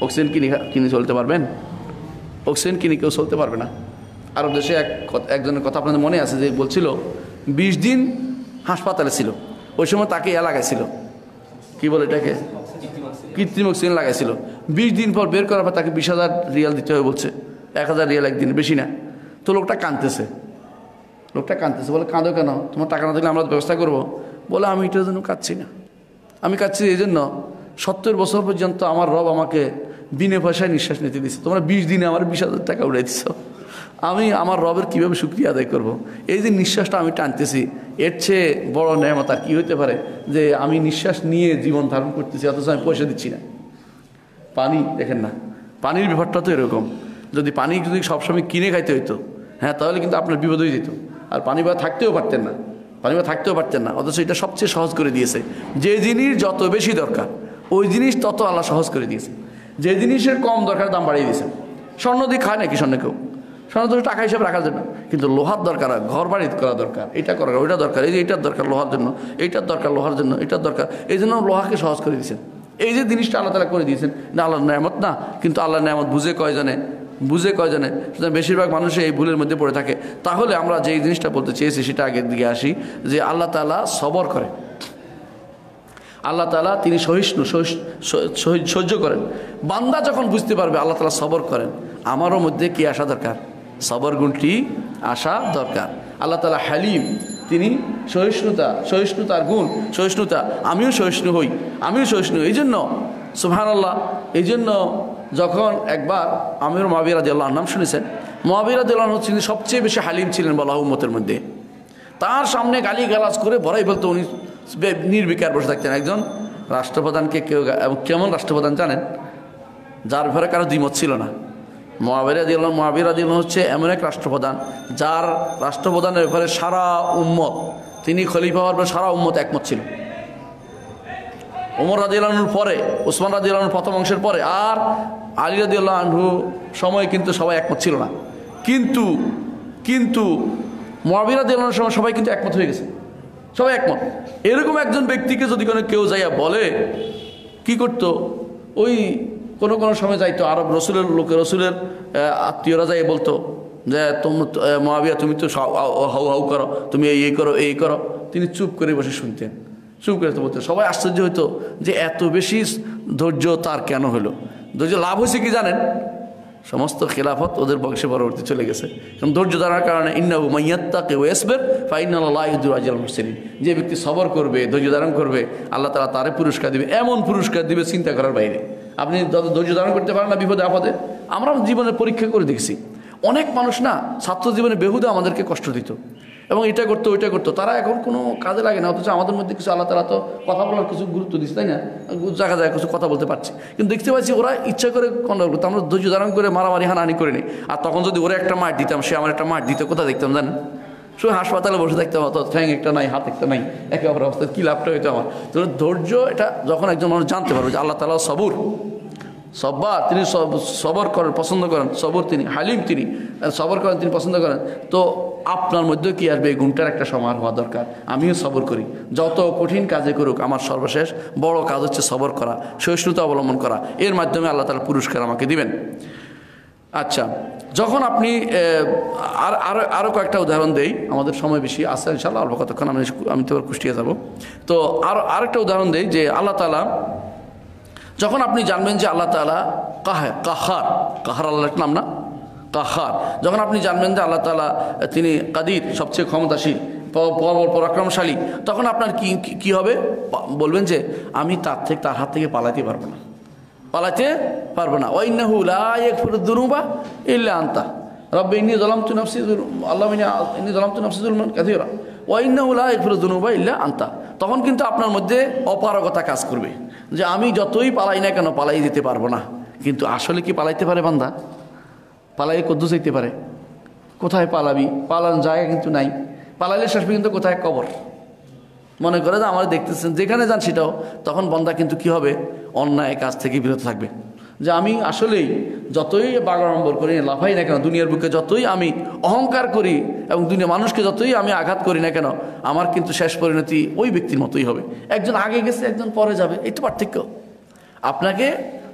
অক্সিজেন কিনে কিনে চলতে পারবেন? অক্সিজেন কিনে কেউ চলতে পারবে না। আরব দেশে এক একজনের কথা আপনাদের মনে আছে যে বলছিল, বিশ দিন হাসপাতালে ছিল। ওই সময় তাকে এলাকায় ছিল কি বলে এটাকে? কৃত্রিম অক্সিজেন লাগাইছিল। বিশ দিন পর বের করার পর তাকে বিশ হাজার রিয়াল দিতে হবে বলছে। এক হাজার রিয়াল একদিন, বেশি না। তো লোকটা কাঁদতেছে। লোকটা কাঁদতেছে, বলে, কাঁদো কেন? তোমার টাকা না দিলে আমরা ব্যবস্থা করব? বলে, আমি এটার জন্য কাঁদছি না। আমি কাঁদছি এই জন্য সত্তর বছর পর্যন্ত আমার রব আমাকে বিনে পয়সায় নিঃশ্বাস নিতে দিচ্ছে তোমরা বিশ দিনে আমার বিশ হাজার টাকা উড়াই দিচ্ছ আমি আমার রবের কীভাবে শুক্রিয়া আদায় করব। এই যে নিঃশ্বাসটা আমি টানতেছি, এর চেয়ে বড় নেয়ামত আর কী হতে পারে যে আমি নিঃশ্বাস নিয়ে জীবন ধারণ করতেছি, অথচ আমি পয়সা দিচ্ছি না। পানি, দেখেন না, পানির ব্যাপারটা তো এরকম। যদি পানি যদি সবসময় কিনে খাইতে হইতো হ্যাঁ তাহলে কিন্তু আপনার বিপদ হয়ে যেত। আর পানি বা থাকতেও পারতেন না। পানি বা থাকতেও পারতেন না। অথচ এটা সবচেয়ে সহজ করে দিয়েছে। যে জিনিস যত বেশি দরকার, ওই জিনিস তত আল্লাহ সহজ করে দিয়েছে। যে জিনিসের কম দরকার, দাম বাড়িয়ে দিয়েছে। স্বর্ণ দিয়ে খায় নাকি স্বর্ণ কেউ? স্বর্ণ তো টাকা হিসাবে রাখার জন্য। কিন্তু লোহার দরকার ঘর বাড়ি করা দরকার, এটা করা ওইটা দরকার, এই যে এইটার দরকার লোহার জন্য, এইটার দরকার লোহার জন্য, এটার দরকার, এই জন্য লোহাকে সহজ করে দিয়েছেন। এই যে জিনিসটা আল্লাহ তালা করে দিয়েছেন, না আল্লাহর নেয়ামত না, কিন্তু আল্লাহর নেয়ামত বুঝে কয়জনে বুঝে কয়জনে? সুতরাং বেশিরভাগ মানুষই এই ভুলের মধ্যে পড়ে থাকে। তাহলে আমরা যেই জিনিসটা বলতে চেয়েছি, সেটা আগের দিকে আসি, যে আল্লাহ তালা সবর করে। আল্লাহ তালা তিনি সহিষ্ণু সহ্য করেন। বান্দা যখন বুঝতে পারবে আল্লাহ তালা সবর করেন, আমারও মধ্যে কি আসা দরকার? সবর গুণটি আসা দরকার। আল্লাহ তালা হালিম, তিনি সহিষ্ণুতা, সহিষ্ণুতার গুণ, সহিষ্ণুতা। আমিও সহিষ্ণু হই, আমিও সহিষ্ণু এই জন্য সুহান আল্লাহ এই জন্য যখন একবার আমির মহাবীর আল্লাহ নাম শুনেছেন মহাবীর আল্লাহ তিনি সবচেয়ে বেশি হালিম ছিলেন বলা উম্মতের মধ্যে। তার সামনে গালি গালাজ করে ভরাই ফেলতো, উনি নির্বিকার বসে থাকতেন। একজন রাষ্ট্রপ্রধানকে কেউ কেমন রাষ্ট্রপ্রধান জানেন? যার ব্যাপারে কারও দ্বিমত ছিল না। মহাবীরা দিল মহাবীরা দিল হচ্ছে এমন এক রাষ্ট্রপ্রধান, যার রাষ্ট্রপ্রধানের ব্যাপারে সারা উম্মত, তিনি খলিফা হওয়ার পরে সারা উম্মত একমত ছিল। ওমর রাজিউল্লাহর পরে উসমান রাজিউল্লাহর প্রথম অংশের পরে, আর আলী রাজিউল্লাহ আনহু সময় কিন্তু সবাই একমত ছিল না। কিন্তু কিন্তু মহাবীর রাজিউল্লাহর সময় সবাই কিন্তু একমত হয়ে গেছে। সবাই একমত। এরকম একজন ব্যক্তিকে যদি কোনো কেউ যাইয়া বলে, কি করতো? ওই কোনো কোনো সময় যাইতো আরব রসুলের লোকে, রসুলের আত্মীয়রা যাই বলতো যে, তোম মহাবিয়া তুমি তো হাউ হাউ করো, তুমি এই করো এই করো। তিনি চুপ করে বসে শুনতেন। চুপ করে তো বলতো সবাই আশ্চর্য হতো যে, এত বেশি ধৈর্য তার কেন হলো? ধৈর্য লাভ হয়েছে কি জানেন? সমস্ত খেলাফত ওদের বংশে পরবর্তী চলে গেছে। কারণ ধৈর্য ধরার কারণে ইন্নাবু মাইয়াত্তাকে ওয়েসবের ফাইনাল্লাহুর আজল মুসলিম যে ব্যক্তি সবর করবে, ধৈর্য ধারণ করবে, আল্লাহ তালা তারে পুরস্কার দিবে, এমন পুরস্কার দিবে চিন্তা করার বাইরে। আপনি যত ধৈর্য ধারণ করতে পারেন না বিপদে আপদে আমরা জীবনে পরীক্ষা করে দেখছি। অনেক মানুষ না ছাত্র জীবনে বেহুদে আমাদেরকে কষ্ট দিত এবং এটা করতো, ওইটা করতো। তারা এখন কোনো কাজে লাগে না, অথচ আমাদের মধ্যে কিছু আল্লাহ তালা তো কথা বলার কিছু গুরুত্ব দিচ্ছে, তাই না? জায়গা জায়গা কিছু কথা বলতে পারছি। কিন্তু দেখতে পাচ্ছি ওরা ইচ্ছা করে কন্ট্রোল করতো। আমরা ধৈর্য ধারণ করে মারামারি, হানাহানি করিনি। আর তখন যদি ওরা একটা মাঠ দিতাম, সে আমার একটা মাঠ দিত, কোথায় দেখতাম জানেন? শুধু হাসপাতালে বসে থাকতাম অত ঠ্যাং একটা নাই, হাত একটা নাই, একে অপর অবস্থা, কী লাভটা হইতো আমার? তো ধৈর্য, এটা যখন একজন মানুষ জানতে পারবে যে আল্লাহ তালা সবুর সব্বার, তিনি সব- সবর করেন, পছন্দ করেন, সবর তিনি, হালিম তিনি সবর করেন, তিনি পছন্দ করেন। তো আপনার মধ্যে কি আসবে এই গুণটার একটা সমার হওয়া দরকার? আমিও সবর করি। যত কঠিন কাজে করুক আমার সর্বশেষ, বড় কাজ হচ্ছে সবর করা, সহিষ্ণুতা অবলম্বন করা। এর মাধ্যমে আল্লাহ তালা পুরস্কার আমাকে দিবেন। আচ্ছা যখন আপনি আর, আরও আরও কয়েকটা উদাহরণ দেই, আমাদের সময় বেশি আছে ইনশাল্লাহ অল্প কতক্ষণ, আমি আমি তো কুষ্টিয়া যাব। তো আর, আরেকটা উদাহরণ দেই যে আল্লাহ তালা যখন আপনি জানবেন যে আল্লাহ তালা কাহে কাহার কাহার আল্লাহর নাম না? কাহার। যখন আপনি জানবেন যে আল্লাহ তালা তিনি কাদির, সবচেয়ে ক্ষমতাশীল পরাক্রমশালী, তখন আপনার কি, কি- হবে? বলবেন যে আমি তার থেকে, তার হাত থেকে পালাতে পারব না। পালাতে পারব না। ওয়াইন্নাহু লা ইয়াগফিরু যুনুবা ইল্লা আনতা। রব্বি ইন্নী যালামতু নাফসি যুল- আল্লাহ ইন্নী যালামতু নাফসি যুলমান কাসীরা। ওয়াইন্নাহু লা ইয়াগফিরু যুনুবা ইল্লা আনতা। তখন কিন্তু আপনার মধ্যে অপারগতা কাজ করবে। যে আমি যতই পালাই না কেন পালাই দিতে পারব না। কিন্তু আসলে কি পালাইতে পারে বান্দা? পালাই কদ্দু চাইতে পারে। কোথায় পালাবি? পালান জায়গা কিন্তু নাই। পালাইলে শেষ পর্যন্ত কোথায়? কবর। মনে করে যে আমার দেখতেছেন, যেখানে যান সেটাও। তখন বন্দা কিন্তু কি হবে? অন্যায় কাজ থেকে বিরত থাকবে। যে আমি আসলেই যতই বাগাড়ম্বর করি, লাফাই না কেন, দুনিয়ার বুকে যতই আমি অহংকার করি এবং দুনিয়া মানুষকে যতই আমি আঘাত করি না কেন, আমার কিন্তু শেষ পরিণতি ওই ব্যক্তির মতোই হবে। একজন আগে গেছে, একজন পরে যাবে, এই তো পার্থক্য। আপনাকে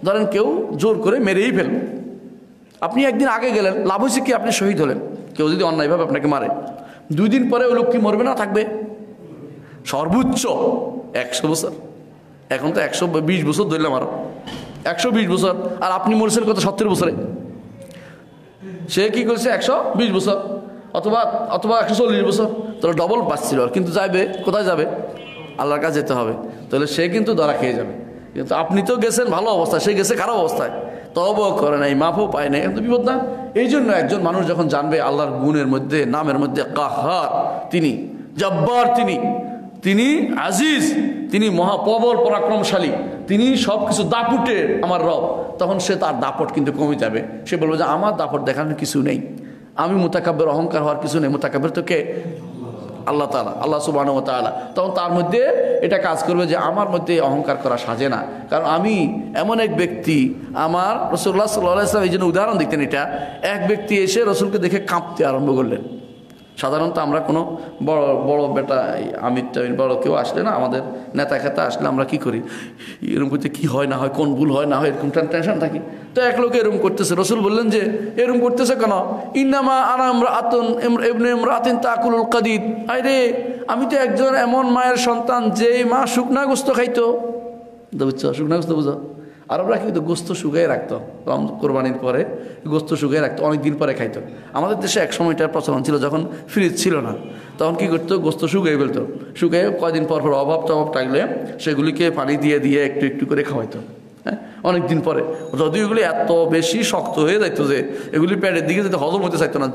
ধরেন কেউ জোর করে মেরেই ফেলল আপনি একদিন আগে গেলেন, লাভ হয়েছে কি? আপনি শহীদ হলেন। কেউ যদি অন্যায়ভাবে আপনাকে মারে, দুই দিন পরে ওই লোক কি মরবে না, থাকবে? সর্বোচ্চ একশো বছর। এখন তো একশো বিশ বছর ধরলাম আরও। একশো বিশ বছর। আর আপনি মরেছেন কত সত্তর বছরে। সে কি করেছে? একশো বিশ বছর। অথবা অথবা একশো চল্লিশ বছর। তাহলে ডবল পাচ্ছিল। আর কিন্তু যাবে কোথায় যাবে? আল্লাহর কাছে যেতে হবে। তাহলে সে কিন্তু ধরা খেয়ে যাবে। কিন্তু আপনি তো গেছেন ভালো অবস্থায়, সে গেছে খারাপ অবস্থায়। তব করে নাই, মাফও পায় নাই। কিন্তু বিপদ না। এই জন্য একজন মানুষ যখন জানবে আল্লাহর গুণের মধ্যে, নামের মধ্যে কাহার তিনি, জব্বার তিনি তিনি আজিজ, তিনি মহাপ্রবল, পরাক্রমশালী, তিনি সব কিছু দাপুটে আমার রব। তখন সে তার দাপট কিন্তু কমে যাবে। সে বলবে যে, আমার দাপট দেখানোর কিছু নেই। আমি মোতাকাব্যের অহংকার হওয়ার কিছু নেই। মোতাকাব্যের তো কে? আল্লাহ তালা আল্লাহ সুবাহ তালা তখন তার মধ্যে এটা কাজ করবে যে, আমার মধ্যে অহংকার করা সাজে না। কারণ আমি এমন এক ব্যক্তি, আমার রসুল্লাহ সাল্লাহ ইসলাম এই জন্য উদাহরণ দিতেন এটা, এক ব্যক্তি এসে রসুলকে দেখে কাঁপতে আরম্ভ করলেন। সাধারণত আমরা কোনো বড় বড় বেটা আমির টামির বড় কেউ আসলে না, আমাদের নেতা খেতা আসলে আমরা কি করি? এরকম করতে কি হয় না হয়, কোন ভুল হয় না হয়, এরকম টেনশন থাকি। তো এক লোক এরকম করতেছে, রসুল বললেন যে, এরকম করতেছে কেন? ইন্নামা আনা আমরা আতন এমনি আতিন তাকুলুল কাদিদ আই রে আমি তো একজন এমন মায়ের সন্তান যে মা শুকনা গোস্ত খাইতো। বুঝছ, শুকনা গোস্ত বুঝো? আরবরা কিন্তু গোস্ত শুকাই রাখতো। রম, কোরবানির পরে গোস্ত শুকাই রাখতো অনেক দিন পরে খাইতো। আমাদের দেশে এক সময় এটার প্রচলন ছিল যখন ফ্রিজ ছিল না। তখন কি করতো? গোস্ত শুকাই ফেলতো। শুকাই কয়দিন পর পর অভাব টভাব থাকলে সেগুলিকে পানি দিয়ে দিয়ে একটু একটু করে খাওয়াইতো। হ্যাঁ? অনেক দিন পরে। যদিও এগুলি এত বেশি শক্ত হয়ে যাইতো যে এগুলি প্যাডের দিকে যেতে হজম হতে চাইতো না।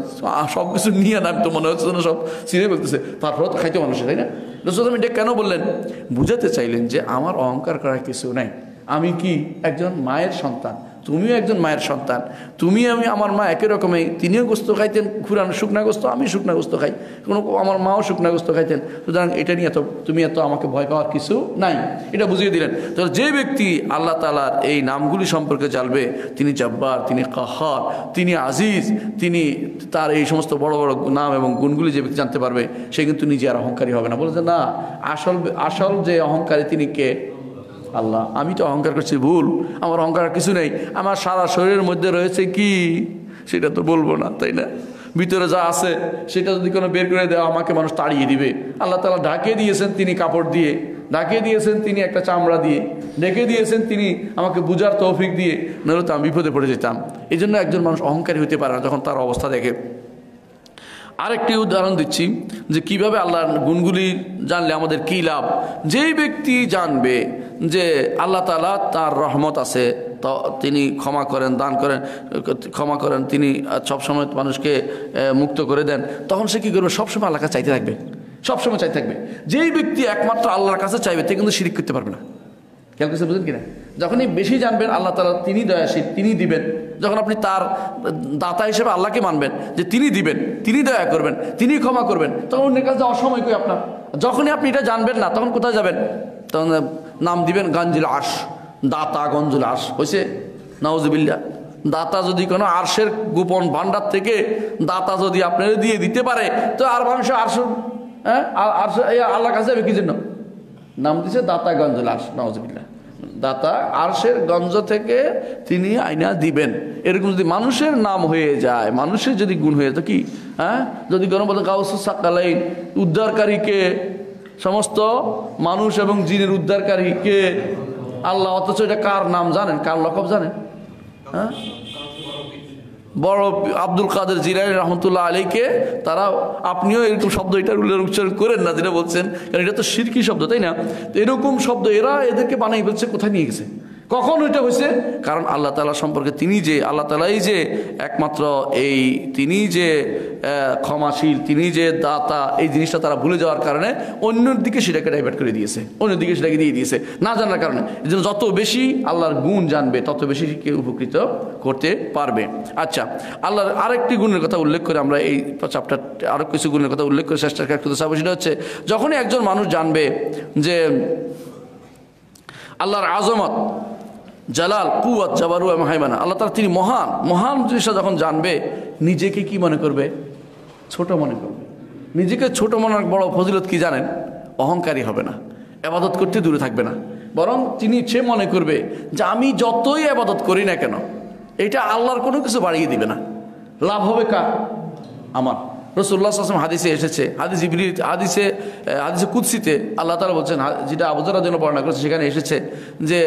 সব কিছু নিয়ে নাম তো মনে হচ্ছে না সব ছিঁড়ে ফেলতেছে। তারপরে তো খাইতো মানুষের তাই না? রসুল এটা কেন বললেন? বুঝাতে চাইলেন যে আমার অহংকার করার কিছু নাই। আমি কি একজন মায়ের সন্তান? তুমিও একজন মায়ের সন্তান। তুমি আমি, আমার মা একই রকমই। তিনিও গোস্ত খাইতেন খুরান শুকনা গোস্ত, আমি শুকনা গোস্ত খাই। কোনো আমার মাও শুকনা গোস্ত খাইতেন। সুতরাং এটা নিয়ে এত, তুমি এত আমাকে ভয় পাওয়ার কিছু নাই। এটা বুঝিয়ে দিলেন। তো যে ব্যক্তি আল্লাহ তালার এই নামগুলি সম্পর্কে জানবে, তিনি জব্বার, তিনি কাহার, তিনি আজিজ, তিনি তার এই সমস্ত বড় বড় নাম এবং গুণগুলি যে ব্যক্তি জানতে পারবে, সে কিন্তু নিজে আর অহংকারী হবে না। বলে যে না, আসল আসল যে অহংকারী তিনি কে? আল্লাহ, আমি তো অহংকার করছি, ভুল। আমার অহংকার কিছু নেই। আমার সারা শরীরের মধ্যে রয়েছে কি? সেটা তো বলব না, তাই না? ভিতরে যা আছে, সেটা যদি কোনো বের করে দেওয়া আমাকে মানুষ তাড়িয়ে দিবে। আল্লাহ তালা ঢাকিয়ে দিয়েছেন তিনি কাপড় দিয়ে। ঢাকিয়ে দিয়েছেন তিনি একটা চামড়া দিয়ে। ডেকে দিয়েছেন তিনি আমাকে বুঝার তৌফিক দিয়ে। নাহলে তো আমি বিপদে পড়ে যেতাম। এই জন্য একজন মানুষ অহংকারী হতে পারে না যখন তার অবস্থা দেখে। আরেকটি উদাহরণ দিচ্ছি, যে কীভাবে আল্লাহর গুণগুলি জানলে আমাদের কী লাভ? যেই ব্যক্তি জানবে যে আল্লাহ তালা তার রহমত আছে, তো তিনি ক্ষমা করেন, দান করেন, ক্ষমা করেন, তিনি সবসময় মানুষকে মুক্ত করে দেন, তখন সে কী করবে? সবসময় আল্লাহ কাছে চাইতে থাকবে। সবসময় চাইতে থাকবে। যেই ব্যক্তি একমাত্র আল্লাহর কাছে চাইবে তে কিন্তু শিরিক করতে পারবে না। খেয়াল করছে বুঝলেন কিনা? যখনই বেশি জানবেন, আল্লাহ তালা তিনি দয়াশীল, তিনি দিবেন। যখন আপনি তার দাতা হিসেবে আল্লাহকে মানবেন, যে তিনি দিবেন, তিনি দয়া করবেন, তিনি ক্ষমা করবেন, তখন অন্যের কাছে অসময় কই আপনার? যখনই আপনি এটা জানবেন না, তখন কোথায় যাবেন? তখন নাম দিবেন গঞ্জুল আস দাতা গঞ্জুল আস হয়েছে নওয়াজবিল্লা দাতা যদি কোনো আর্শের গোপন ভান্ডার থেকে দাতা যদি আপনারা দিয়ে দিতে পারে, তো আর মানুষ আর্শ হ্যাঁ? আর্শ আল্লাহর কাছে যাবে কি জন্য? নাম দিছে দাতা গঞ্জুল আস নওয়াজবিল্লা দাতা আরশের গঞ্জ থেকে তিনি আইনা দিবেন। এরকম যদি মানুষের নাম হয়ে যায়, মানুষের যদি গুণ হয়ে তো কি? হ্যাঁ? যদি গণপদ কাউসাকালাইন উদ্ধারকারীকে, সমস্ত মানুষ এবং জিনের উদ্ধারকারীকে, আল্লাহ, অথচ এটা কার নাম জানেন? কার লকব জানেন? হ্যাঁ? বড় আব্দুল কাদের জিরাই রহমতুল্লাহ আলীকে তারা আপনিও এরকম শব্দ এটার উচ্চারণ করেন না যেটা বলছেন, কারণ এটা তো সিরকি শব্দ, তাই না? তো এরকম শব্দ এরা এদেরকে বানাই বলছে, কোথায় নিয়ে গেছে? কখন ওইটা হয়েছে? কারণ আল্লাহ তালা সম্পর্কে তিনি যে, আল্লাহ তালাই যে একমাত্র এই, তিনি যে ক্ষমাশীল, তিনি যে দাতা, এই জিনিসটা তারা ভুলে যাওয়ার কারণে অন্যের দিকে সেটাকে ডাইভার্ট করে দিয়েছে। অন্যের দিকে সেটাকে দিয়ে দিয়েছে। না জানার কারণে। এই যত বেশি আল্লাহর গুণ জানবে, তত বেশি কে উপকৃত করতে পারবে। আচ্ছা আল্লাহর আরেকটি গুণের কথা উল্লেখ করে আমরা এই চাপটার আরও কিছু গুণের কথা উল্লেখ করে চেষ্টা করতে চাবো সেটা হচ্ছে, যখনই একজন মানুষ জানবে যে আল্লাহর আজমত, জালাল কুয়াত জাবারু এবং হাইমানা। আল্লাহ তালা তিনি মহান মহান জিনিসটা যখন জানবে, নিজেকে কি মনে করবে? ছোট মনে করবে। নিজেকে ছোট মনে বড় ফজিলত কি জানেন? অহংকারী হবে না। আবাদত করতে দূরে থাকবে না। বরং তিনি সে মনে করবে যে আমি যতই আবাদত করি না কেন, এটা আল্লাহর কোনো কিছু বাড়িয়ে দিবে না। লাভ হবে কার? আমার। রসুল্লাহ আসলাম হাদিসে এসেছে। হাদিস ইবরি হাদিসে হাদিসে কুৎসিতে আল্লাহ তালা বলছেন যেটা আবুজার জন্য বর্ণনা করেছে, সেখানে এসেছে যে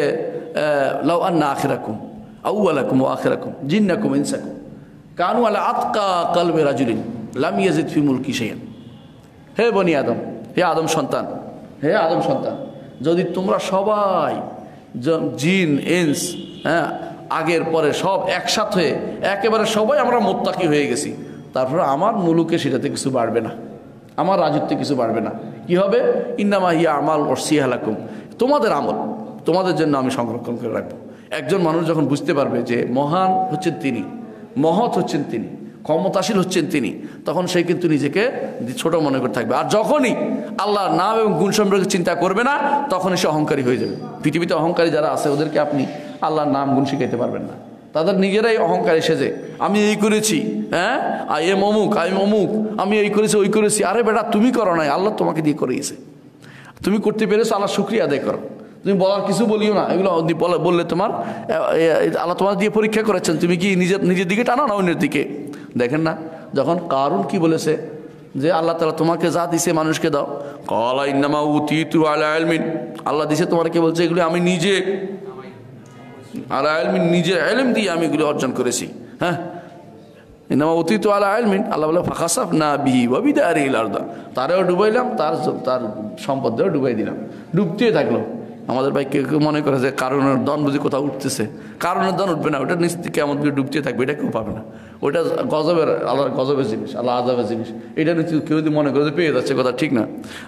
লাউ আন্না আখেরাকুম আউআলাকুম ও আখেরাকুম, জিন্নাকুম ইনসাকুম। কানু আলা আতকা কালবে রাজুলিন, লাম ইয়াজিদ ফি মুলকি শাইআন। হে বনি আদম, হে আদম সন্তান, হে আদম সন্তান, যদি তোমরা সবাই জিন, ইন্স হ্যাঁ আগের পরে সব একসাথে একেবারে সবাই আমরা মোত্তাকি হয়ে গেছি তারপরে আমার মুলুকে সেটাতে কিছু বাড়বে না। আমার রাজত্বে কিছু বাড়বে না। কি হবে? ইন্নামা হিয়া আমাল ওরসিহালাকুম তোমাদের আমল, তোমাদের জন্য আমি সংরক্ষণ করে রাখব। একজন মানুষ যখন বুঝতে পারবে যে মহান হচ্ছেন তিনি, মহৎ হচ্ছেন তিনি, ক্ষমতাশীল হচ্ছেন তিনি, তখন সে কিন্তু নিজেকে ছোট মনে করে থাকবে। আর যখনই আল্লাহর নাম এবং গুণ সম্পর্কে চিন্তা করবে না, তখনই সে অহংকারী হয়ে যাবে। পৃথিবীতে অহংকারী যারা আছে, ওদেরকে আপনি আল্লাহর নাম, গুণ শিখাইতে পারবেন না। তাদের নিজেরাই অহংকারী সেজে আমি এই করেছি হ্যাঁ? আই এম অমুক, আই এম অমুক, আমি এই করেছি, ওই করেছি। আরে বেটা, তুমি করো নাই, আল্লাহ তোমাকে দিয়ে করিয়েছে। তুমি করতে পেরেছ, আল্লাহ শুক্রিয়া আদায় করো। তুমি বলার কিছু বলিও না, এগুলো বললে তোমার আল্লাহ তোমার দিয়ে পরীক্ষা করেছেন। তুমি কি নিজের নিজের দিকে টানো না অন্যের দিকে? দেখেন না, যখন কারুন কি বলেছে, যে আল্লাহ তালা তোমাকে যা দিছে মানুষকে দাও, কলা ইন্নামা উতি তু আলা আলমিন আল্লাহ দিছে তোমাকে বলছে? এগুলো আমি নিজে আলা আলমিন নিজের আলম দিয়ে আমি এগুলো অর্জন করেছি। হ্যাঁ? ইনামা অতীত আলা আলমিন আল্লাহ বলে ফাঁকাসাফ না বিহি ববিদা আর ইলার্দা তারেও ডুবাইলাম, তার তার সম্পদেও ডুবাই দিলাম। ডুবতেই থাকল। আমাদের ভাই কেউ কেউ মনে করে যে কারণের দন বুঝি কোথাও উঠতেছে। কারণের দন উঠবে না, ওটা নিশ্চিত কেমন করে ডুবতে থাকবে, এটা কেউ পাবে না। ওটা গজবের আল্লাহ গজবের জিনিস আল্লাহ আজাবের জিনিস। এটা নিশ্চিত কেউ যদি মনে করে যে পেয়ে যাচ্ছে কথা ঠিক না।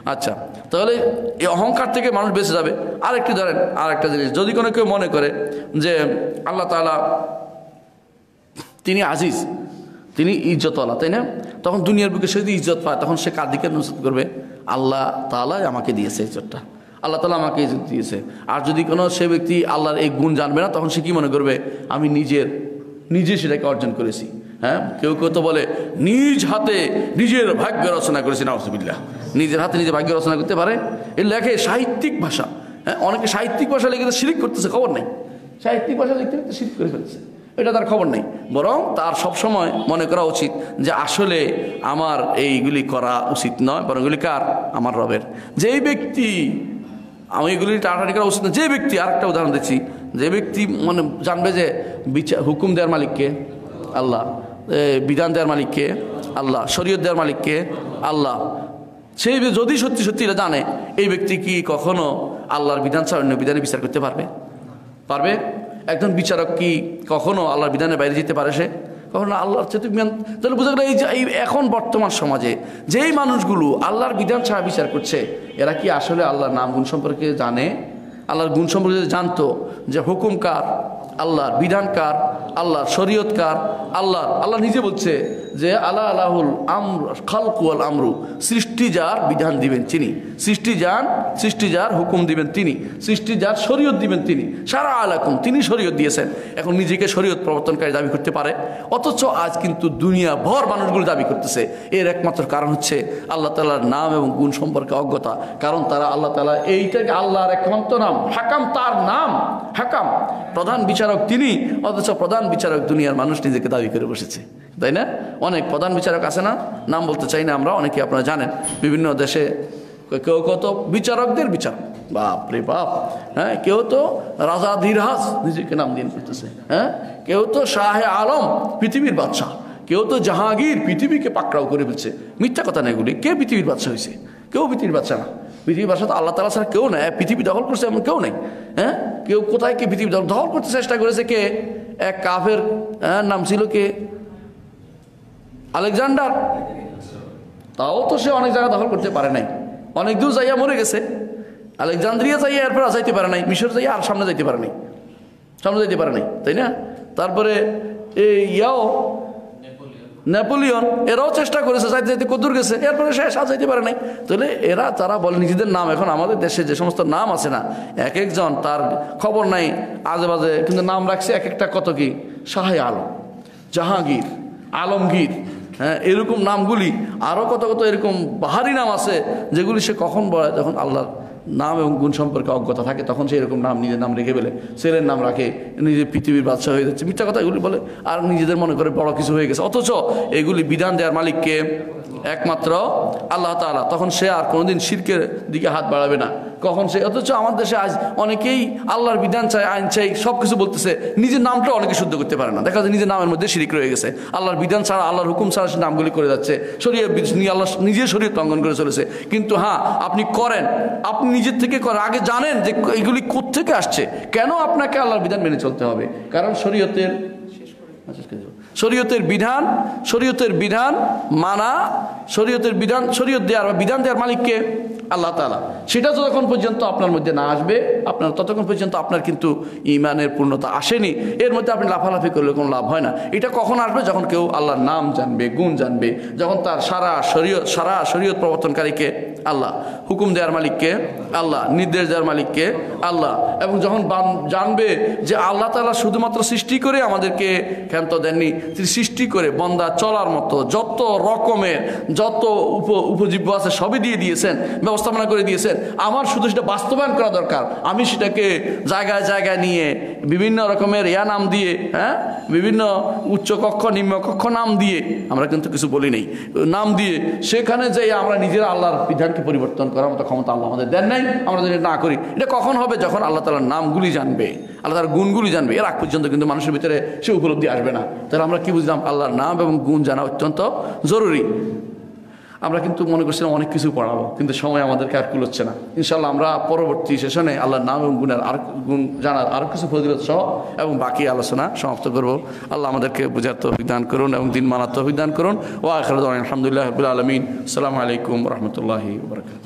আচ্ছা তাহলে এই অহংকার থেকে মানুষ বেঁচে যাবে। আরেকটি ধরেন, আরেকটা জিনিস, যদি কোনো কেউ মনে করে যে আল্লাহ তাআলা তিনি আজিজ, তিনি ইজ্জতওয়ালা, তাই না? তখন দুনিয়ার বুকে সে যদি ইজ্জত পায়, তখন সে কার দিকে নসিত করবে? আল্লাহ তালাই আমাকে দিয়েছে ইজ্জতটা। আল্লাহ তালা আমাকে ইজ্জত দিয়েছে। আর যদি কোনো সে ব্যক্তি আল্লাহর এই গুণ জানবে না, তখন সে কী মনে করবে? আমি নিজের, নিজে সেটাকে অর্জন করেছি। হ্যাঁ? কেউ কেউ তো বলে, নিজ হাতে নিজের ভাগ্য রচনা করেছি নাউজুবিল্লাহ। নিজের হাতে নিজের ভাগ্য রচনা করতে পারে। এ লেখে সাহিত্যিক ভাষা। হ্যাঁ? অনেকে সাহিত্যিক ভাষা লিখে তো করতেছে, খবর নেই। সাহিত্যিক ভাষা লিখতে লিখতে শিরিক করে ফেলছে। এটা তার খবর নেই। বরং তার সব সময় মনে করা উচিত যে আসলে আমার এইগুলি করা উচিত নয়, বরং এগুলি কার? আমার রবের। যেই ব্যক্তি আমি এগুলি টানাটানি করা উচিত না। যে ব্যক্তি, আরেকটা উদাহরণ দিচ্ছি। যে ব্যক্তি মানে জানবে যে বিচার হুকুম দেওয়ার মালিককে আল্লাহ বিধান দেওয়ার মালিককে আল্লাহ, শরীয়ত দেওয়ার মালিককে আল্লাহ। সেই যদি সত্যি সত্যি এটা জানে, এই ব্যক্তি কি কখনো আল্লাহর বিধান ছাড়া অন্য বিধানে বিচার করতে পারবে? পারবে? একজন বিচারক কি কখনো আল্লাহর বিধানের বাইরে যেতে পারে সে? কখনো আল্লাহর চেতু তাহলে বোঝা গেল এই যে এই এখন বর্তমান সমাজে যেই মানুষগুলো আল্লাহর বিধান ছাড়া বিচার করছে, এরা কি আসলে আল্লাহর নাম গুণ সম্পর্কে জানে? আল্লাহর গুণ সম্পর্কে জানতো যে হুকুম কার, আল্লাহর বিধান কার আল্লাহর শরীয়ত কার? আল্লাহ আল্লাহ নিজে বলছে যে আল্লাহ আল্লাহুল আমর খালকুয়াল আমরু। সৃষ্টি যার বিধান দিবেন তিনি। সৃষ্টি যান সৃষ্টি যার হুকুম দিবেন তিনি। সৃষ্টি যার শরীয়ত দিবেন তিনি। সারা আলাকুম, তিনি শরীয়ত দিয়েছেন। এখন নিজেকে শরীয়ত প্রবর্তনকারী দাবি করতে পারে। অথচ আজ কিন্তু দুনিয়া ভর মানুষগুলো দাবি করতেছে। এর একমাত্র কারণ হচ্ছে আল্লাহ তালার নাম এবং গুণ সম্পর্কে অজ্ঞতা। কারণ তারা আল্লাহ তালা এইটাকে আল্লাহর একমাত্র নাম। হাকাম তার নাম। হাকাম। প্রধান বিচারক তিনি। অথচ প্রধান বিচারক দুনিয়ার মানুষ নিজেকে দাবি করে বসেছে, তাই না? অনেক প্রধান বিচারক আছে না? নাম বলতে চাই না আমরা অনেকে আপনারা জানেন। বিভিন্ন দেশে কেউ কত বিচারকদের বিচার। বাপ রে বাপ হ্যাঁ? কেউ তো রাজা ধীরহাস নিজেকে নাম দিন করতেছে হ্যাঁ? কেউ তো শাহে আলম পৃথিবীর বাদশাহ। কেউ তো জাহাঙ্গীর পৃথিবীকে পাকড়াও করে ফেলছে। মিথ্যা কথা না এগুলি। কে পৃথিবীর বাদশা হয়েছে কেউ পৃথিবীর বাচ্চা না। পৃথিবীর বাদশা তো আল্লাহ তালা ছাড়া কেউ নাই পৃথিবী দখল করছে এমন কেউ নেই হ্যাঁ? কেউ কোথায় কে পৃথিবী দখল দখল করতে চেষ্টা করেছে কে? এক কাফের হ্যাঁ, নাম ছিল কে? আলেকজান্ডার। তাও তো সে অনেক জায়গা দখল করতে পারে নাই। অনেক দূর যাইয়া মরে গেছে। আলেকজান্দ্রিয়া যাইয়া এরপর আর যাইতে পারে নাই মিশর যাইয়া আর সামনে যাইতে পারে নাই। সামনে যাইতে পারে নাই তাই না? তারপরে এই ইয়াও নেপোলিয়ন, এরাও চেষ্টা করেছে, যাইতে যাইতে কদূর গেছে, এরপরে শেষ আর যাইতে পারে নাই। তাহলে এরা, তারা বলে নিজেদের নাম, এখন আমাদের দেশে যে সমস্ত নাম আছে না, এক একজন তার খবর নাই, আজে বাজে, কিন্তু নাম রাখছে এক একটা কত কি? শাহে আলম, জাহাঙ্গীর, আলমগীর হ্যাঁ এরকম নামগুলি আরও কত কত এরকম বাহারি নাম আছে, যেগুলি সে কখন বলে? তখন আল্লাহর নাম এবং গুণ সম্পর্কে অজ্ঞতা থাকে, তখন সেই রকম নাম, নিজের নাম রেখে ফেলে। ছেলের নাম রাখে, নিজের পৃথিবীর বাদশাহ হয়ে যাচ্ছে। মিথ্যা কথা এগুলি বলে, আর নিজেদের মনে করে বড় কিছু হয়ে গেছে। অথচ এগুলি বিধান দেওয়ার মালিককে একমাত্র আল্লাহ তালা তখন সে আর কোনোদিন শিরকের দিকে হাত বাড়াবে না। কখন সে অথচ আমার দেশে আজ অনেকেই আল্লাহর বিধান চাই আইন চাই সব কিছু বলতেছে, নিজের নামটা অনেকে শুদ্ধ করতে পারে না। দেখা যায় নিজের নামের মধ্যে শিরিক রয়ে গেছে। আল্লাহর বিধান ছাড়া, আল্লাহর হুকুম ছাড়া সে নামগুলি করে যাচ্ছে। শরীর আল্লাহ নিজের শরীর লঙ্ঘন করে চলেছে। কিন্তু হ্যাঁ আপনি করেন। আপনি নিজের থেকে করেন। আগে জানেন যে এগুলি কোত্থেকে আসছে। কেন আপনাকে আল্লাহর বিধান মেনে চলতে হবে? কারণ শরীয়তের শরীয়তের বিধান শরীয়তের বিধান মানা, শরীয়তের বিধান, শরীয়ত দেওয়ার বা বিধান দেওয়ার মালিককে আল্লাহ তালা সেটা যতক্ষণ পর্যন্ত আপনার মধ্যে না আসবে, আপনার ততক্ষণ পর্যন্ত আপনার কিন্তু ইমানের পূর্ণতা আসেনি। এর মধ্যে আপনি লাফালাফি করলে কোনো লাভ হয় না। এটা কখন আসবে? যখন কেউ আল্লাহর নাম জানবে, গুণ জানবে, যখন তার সারা শরীয়ত সারা শরীয়ত প্রবর্তনকারীকে আল্লাহ। হুকুম দেওয়ার মালিককে আল্লাহ, নির্দেশ দেওয়ার মালিককে আল্লাহ। এবং যখন জানবে যে আল্লাহ তালা শুধুমাত্র সৃষ্টি করে আমাদেরকে ক্ষান্ত দেননি, তিনি সৃষ্টি করে বন্দা চলার মতো যত রকমের, যত উপ উপজীব্য আছে সবই দিয়ে দিয়েছেন, ব্যবস্থাপনা করে দিয়েছেন। আমার শুধু সেটা বাস্তবায়ন করা দরকার। আমি সেটাকে জায়গায় জায়গায় নিয়ে বিভিন্ন রকমের ইয়া নাম দিয়ে হ্যাঁ? বিভিন্ন উচ্চ কক্ষ নিম্ন কক্ষ নাম দিয়ে, আমরা কিন্তু কিছু বলি নেই। নাম দিয়ে সেখানে যাই আমরা নিজের আল্লাহর বিধানকে পরিবর্তন করার মতো ক্ষমতা আল্লাহ আমাদের দেন নাই, আমরা যদি না করি, এটা কখন হবে যখন আল্লাহ তালার নামগুলি জানবে, আল্লাহ তালার গুণগুলি জানবে, এর আগ পর্যন্ত কিন্তু মানুষের ভিতরে সে উপলব্ধি আসবে না। তাহলে আমরা কি বুঝলাম? আল্লাহর নাম এবং গুণ জানা অত্যন্ত জরুরি। আমরা কিন্তু মনে করছিলাম অনেক কিছু পড়াবো, কিন্তু সময় আমাদেরকে আর কুলোচ্ছে না। ইনশাল্লাহ আমরা পরবর্তী সেশনে আল্লাহর নাম এবং গুণের আর গুণ জানার আরও কিছু ফজিলত সহ এবং বাকি আলোচনা সমাপ্ত করব। আল্লাহ আমাদেরকে বুঝার তৌফিক দান করুন এবং দিন মানার তৌফিক করুন। ও আখরাদ আলহামদুলিল্লাহ আলমিন। আসসালামু আলাইকুম রহমতুল্লাহি বরকাত